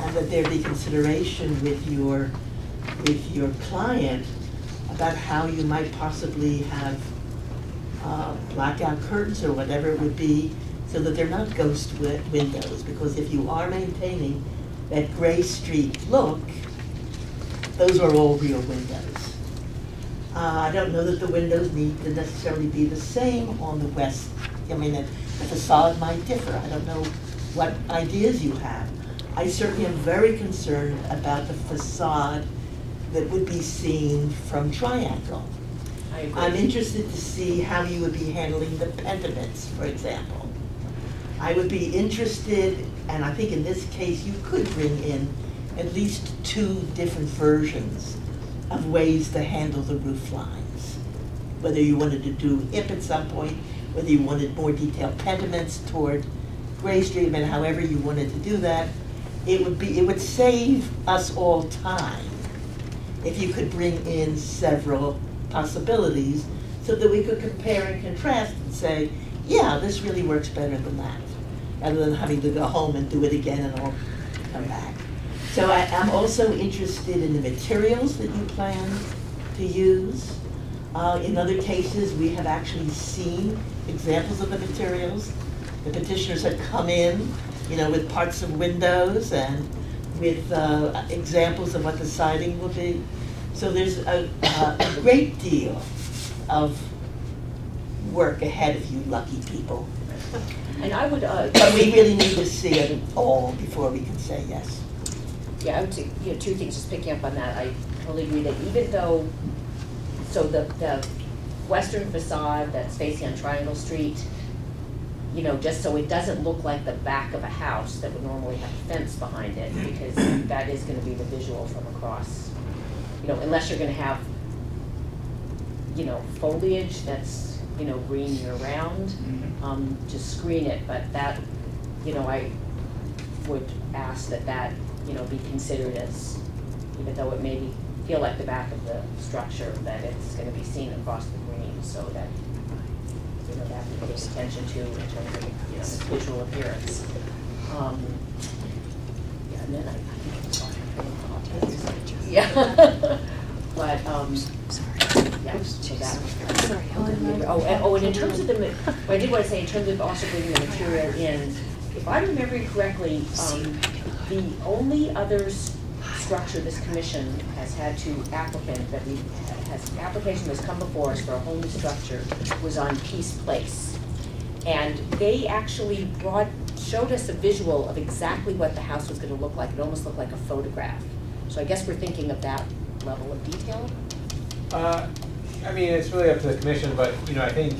and that there be consideration with your, with your client about how you might possibly have uh, blackout curtains or whatever it would be, so that they're not ghost wi- windows, because if you are maintaining that Gray Street look, those are all real windows. Uh, I don't know that the windows need to necessarily be the same on the west. I mean, the the facade might differ. I don't know what ideas you have. I certainly am very concerned about the facade that would be seen from Triangle. I'm interested to see how you would be handling the pediments, for example. I would be interested and I think in this case, you could bring in at least two different versions of ways to handle the roof lines. Whether you wanted to do hip at some point, whether you wanted more detailed pediments toward Gray Street, and however you wanted to do that, it would be, it would save us all time if you could bring in several possibilities so that we could compare and contrast and say, yeah, this really works better than that, rather than having to go home and do it again and all come back. So I, I'm also interested in the materials that you plan to use. Uh, in other cases, we have actually seen examples of the materials. The petitioners had come in, you know, with parts of windows and with uh, examples of what the siding will be. So there's a, a great deal of work ahead of you lucky people. And I would, uh. But we really need to see it all before we can say yes. Yeah, I would say, you know, two things, just picking up on that, I totally agree that even though, so the, the western facade that's facing on Triangle Street, you know, just so it doesn't look like the back of a house that would normally have a fence behind it, because that is gonna be the visual from across. You know, unless you're gonna have, you know, foliage that's, you know, green year-round, um, to screen it, but that, you know, I would ask that that, you know, be considered as, even though it may be, feel like the back of the structure, that it's gonna be seen across the green, so that, you know, that we pay attention to in terms of, you know, visual appearance. Um, yeah, and then I, I think it's Yeah. But, um, yeah, so that. Sorry, Oh, and, oh, and in terms of the, ma- I did want to say, in terms of also bringing the material in, if I'm remembering correctly, um, the only other s- structure this commission has had to applicant, that we, has, application that's come before us for a whole new structure was on Peace Place. And they actually brought, showed us a visual of exactly what the house was gonna look like, it almost looked like a photograph. So I guess we're thinking of that level of detail. Uh, I mean, it's really up to the commission, but, you know, I think,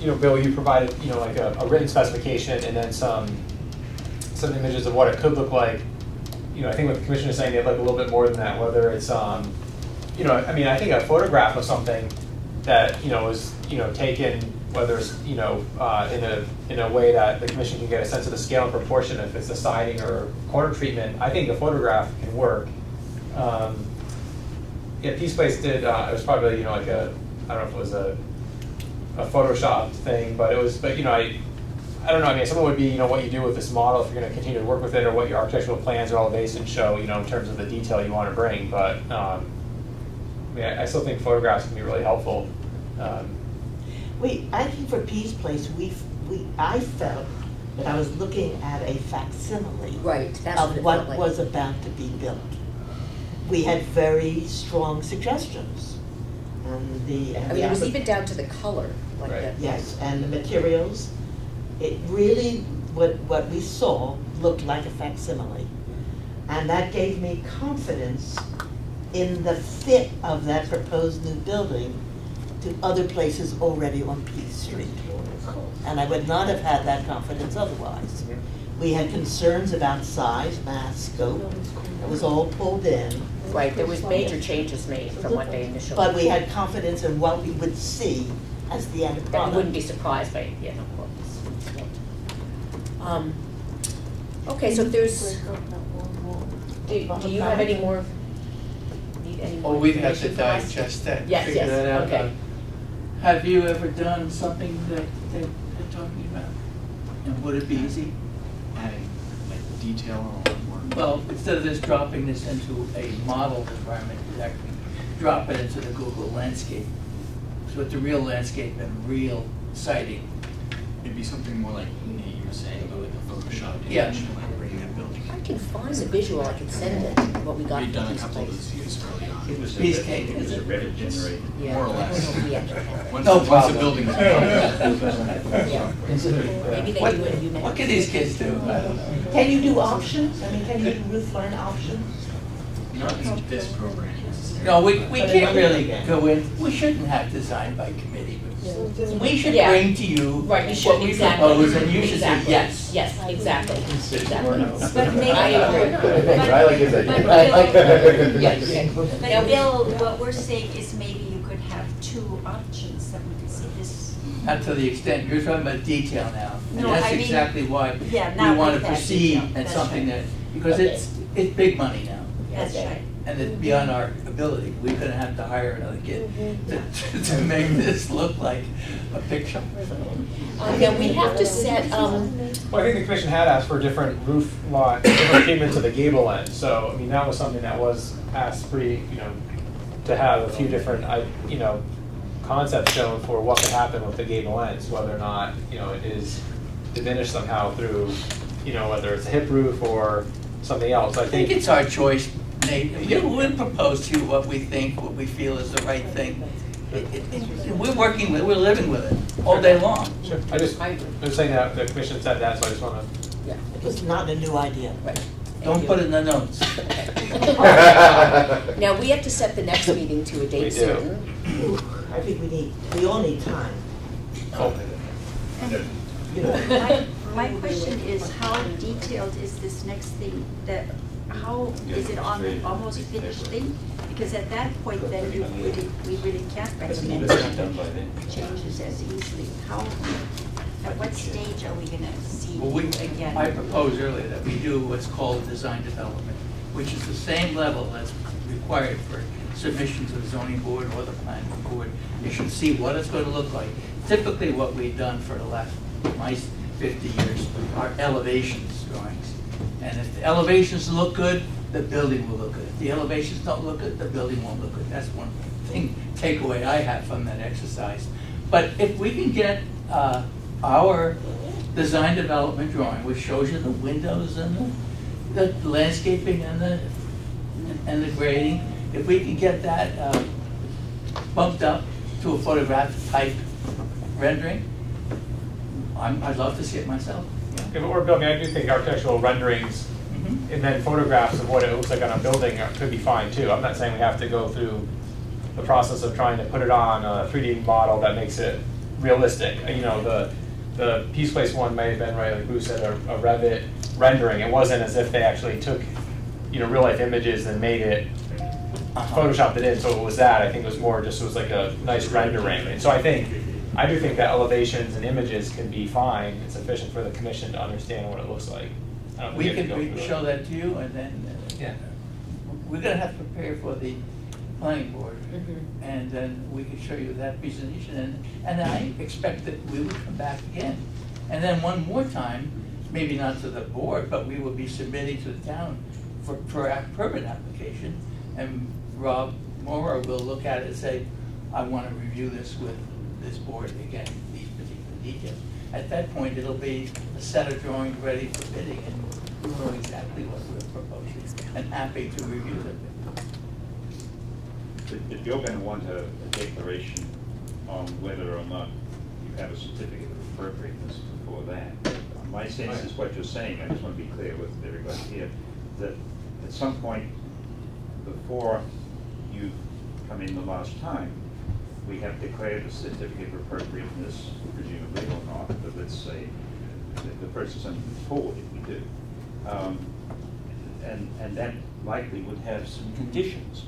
you know, Bill, you provided, you know, like a, a written specification and then some, some images of what it could look like. You know, I think what the commission is saying, they'd like a little bit more than that, whether it's, um, you know, I mean, I think a photograph of something that, you know, is, you know, taken, whether it's, you know, uh, in a, in a way that the commission can get a sense of the scale and proportion, if it's a siding or corner treatment, I think a photograph can work. Um, yeah, Peace Place did, uh, it was probably, you know, like a, I don't know if it was a, a Photoshop thing, but it was, but, you know, I, I don't know, I mean, some of it would be, you know, what you do with this model, if you're gonna continue to work with it, or what your architectural plans or elevations show, you know, in terms of the detail you wanna bring, but, um, I mean, I, I still think photographs can be really helpful. Um, We, I think for Peace Place, we, we, I felt that I was looking at a facsimile Right, that's what of what like. was about to be built. We had very strong suggestions. And the. and I mean, the it was even down to the color, like the. Yes, and the materials, it really, what, what we saw looked like a facsimile. And that gave me confidence in the fit of that proposed new building to other places already on Peace Street. And I would not have had that confidence otherwise. We had concerns about size, mass, scope, it was all pulled in. Right, there was major changes made from what they initially. But we had confidence in what we would see as the end That we product. wouldn't be surprised by, you know, what was. Um, okay, so there's, do, do you have any more, need any more Oh, we'd have to information from us? digest that, Yes, figure yes, that out. okay. Have you ever done something that they- they're talking about? And would it be easy? Adding like detail or more. Well, instead of just dropping this into a model environment, you actually drop it into the Google landscape. So it's a real landscape and real sighting. It'd be something more like Nate, you were saying, about like a Photoshop Yeah. image, like bringing that building. I can find the visual, I can send it, what we got We've done a couple of Place. those views early on. It was a Piece Reddit- cake, It was a Reddit generated. Yeah, More or less. know if we actually have it. Once, No once the problem. building's Yeah. What- Maybe they do it, you. What can these kids do? I don't know. Can you do options? I mean, can you do roof line options? Nothing. this program. No, we, we can't really go in, we shouldn't have design by committee. We should Yeah. bring to you Right, you what should, we exactly. propose, and you should say Exactly. yes. Yes, exactly, exactly. But maybe- I agree. I like his idea. But I like Bill- Yes. But Bill, what we're saying is maybe you could have two options that we could see this. Not to the extent, you're talking about detail now. And No, that's I mean- exactly why Yeah, we not want with to that proceed at That's something right. that, because Okay. it's, it's big money now. That's right. And it's beyond our ability. We're gonna have to hire another kid to, to make this look like a picture. Uh, Now, we have to set, um, Well, I think the commission had asked for a different roof line, different treatment to the gable end, so, I mean, that was something that was asked pretty, you know, to have a few different, I, you know, concepts shown for what could happen with the gable ends, whether or not, you know, it is diminished somehow through, you know, whether it's a hip roof or something else, I I think think. it's our choice, Nate. You know, we'll propose to you what we think, what we feel is the right thing. It- it- it- We're working with, it, we're living with it all day long. Sure, I just, I'm saying that the commission said that, so I just wanna. It was not a new idea. Right. Don't put it in the notes. now, we have to set the next meeting to a We date do. certain. I think we need, we all need time. Oh. You know, My, my question is, how detailed is this next thing, that, how, is it on the almost finished thing? Because at that point, then you really, we really can't recommend changes as easily. How, at what stage are we gonna see Well, we, again? I proposed earlier that we do what's called design development, which is the same level that's required for submission to the zoning board or the planning board. You should see what it's gonna look like. Typically, what we've done for the last, my fifty years, are elevations drawings. And if the elevations look good, the building will look good. If the elevations don't look good, the building won't look good. That's one thing, takeaway I have from that exercise. But if we can get, uh, our design development drawing, which shows you the windows and the, the landscaping and the, and the grading, if we can get that, uh, bumped up to a photograph type rendering, I'm, I'd love to see it myself. If it were building, I do think architectural renderings mm-hmm. and then photographs of what it looks like on a building are- could be fine too. I'm not saying we have to go through the process of trying to put it on a 3D model that makes it realistic. You know, the, the Peace Place one may have been, right, like Bruce said, a a Revit rendering. It wasn't as if they actually took, you know, real life images and made it, uh-huh. photoshopped it in, so it was that. I think it was more just, it was like a nice rendering. And so I think, I do think that elevations and images can be fine and sufficient for the commission to understand what it looks like. I don't think We can, we can through it. show that to you and then, uh, Yeah. we're gonna have to prepare for the planning board. Mhm. And then we can show you that presentation and, and I expect that we will come back again. And then one more time, maybe not to the board, but we will be submitting to the town for, for a permit application. And Rob Morra will look at it and say, I wanna review this with this board again, these particular details. At that point, it'll be a set of drawings ready for bidding and we'll know exactly what we're proposing and happy to review them. If you're gonna want a a declaration on whether or not you have a certificate of appropriateness before that, my sense is what you're saying, I just want to be clear with everybody here, that at some point before you come in the last time, we have declared a certificate of appropriateness, presumably or not, but let's say the process moves forward if we do. Um, And, and that likely would have some conditions.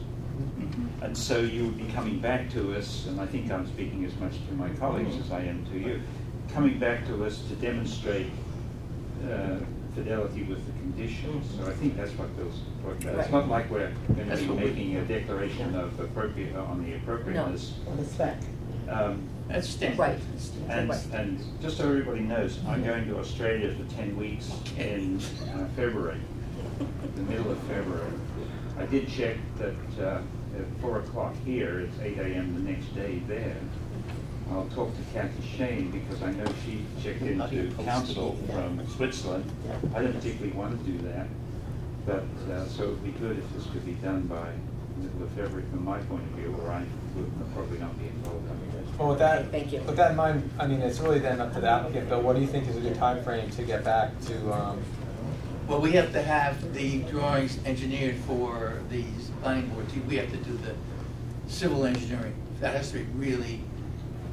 And so you would be coming back to us, and I think I'm speaking as much to my colleagues as I am to you, coming back to us to demonstrate uh, fidelity with the conditions. So I think that's what Bill's talking about. It's not like we're going to be making a declaration of appropriate, on the appropriateness. On the spec. Um, That's standard. Right. And, Right. and just so everybody knows, I'm going to Australia for ten weeks in uh, February, the middle of February. I did check that uh, at four o'clock here, it's eight AM the next day there. I'll talk to Cathy Schoen because I know she checked into council from Switzerland. I don't particularly want to do that, but, uh, so it'd be good if this could be done by middle of February from my point of view, or I would probably not be involved. Well, with that, Thank you. with that in mind, I mean, it's really then up to the applicant, but what do you think is a good time frame to get back to, um, Well, we have to have the drawings engineered for the planning board, we have to do the civil engineering. That has to be really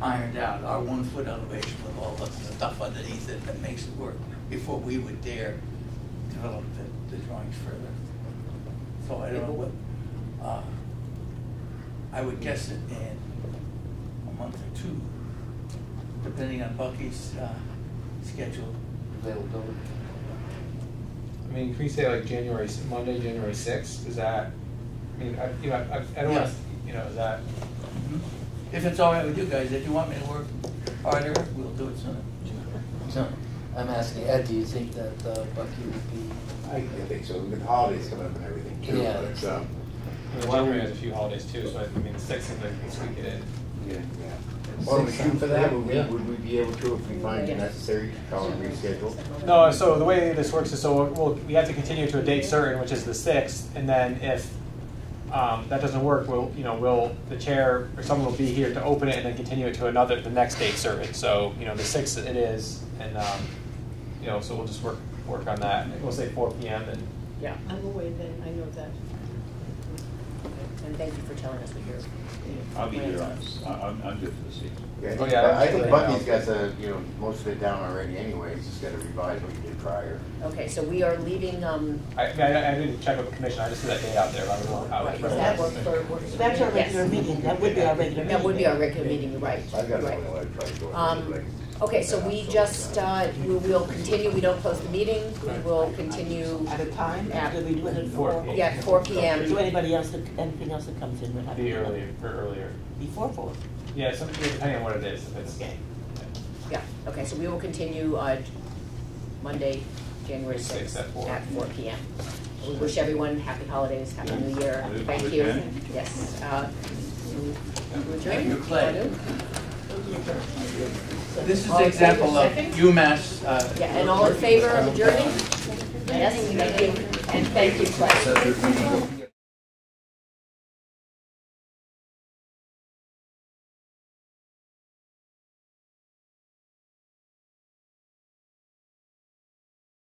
ironed out, our one foot elevation with all the stuff underneath it that makes it work, before we would dare develop the, the drawings further. So I don't know what, uh, I would guess it in a month or two, depending on Bucky's, uh, schedule. Availability. I mean, can we say like January, Monday, January sixth, is that, I mean, I, you know, I, I don't want, Yes. you know, is that, If it's all right with you guys, if you want me to work harder, we'll do it sooner. So, I'm asking, Ed, do you think that uh, Bucky would be? I, I think so, with the holidays coming up and everything too, Yeah. but, um, I mean, January has a few holidays too, so I mean, the sixth seems like we can squeak it in. yeah, yeah. Why don't we shoot for that, would we, Yeah. would we be able to, if we find it necessary, to call and reschedule? No, so the way this works is, so we'll- we'll, we have to continue to a date certain, which is the sixth, and then if, um, that doesn't work, we'll, you know, we'll, the chair or someone will be here to open it and then continue it to another, the next date certain, so, you know, the sixth it is, and, um, you know, so we'll just work, work on that, we'll say four P M and, Yeah, I'm away then, I know that. and thank you for telling us what your. I'll be here, plans on- I'm, I'm good for the sixth. Yeah, I Oh, think, yeah, I think absolutely. Bucky's got the, you know, most of it down already anyway, he's just gotta revise what you did prior. Okay, so we are leaving, um, I, I, I didn't check with the commission, I just threw that date out there, I don't know how right, it's. does that work for, work for That's our you? Yes. regular meeting, that would be our regular meeting. That would be our regular meeting, you're right, I've got right. no way to try to go. Um, Okay, so we just, uh, we will continue, we don't close the meeting, we will continue At a time, Yeah. after we do it at Four four? p.m. Yeah, four P M. So anybody else, that anything else that comes in would have to Be earlier, or earlier. Before four? Yeah, some, depending on what it is, if it's. Okay. Yeah, okay, so we will continue, uh, Monday, January Sixth sixth, at four. at four P M. We wish everyone happy holidays, happy new year, Move thank to you. Yes, uh, you? Thank you, Clay. This is All an example of second? UMass. uh, Yeah, and all in favor of adjourning? Yes, thank you, and thank you, Clay. So,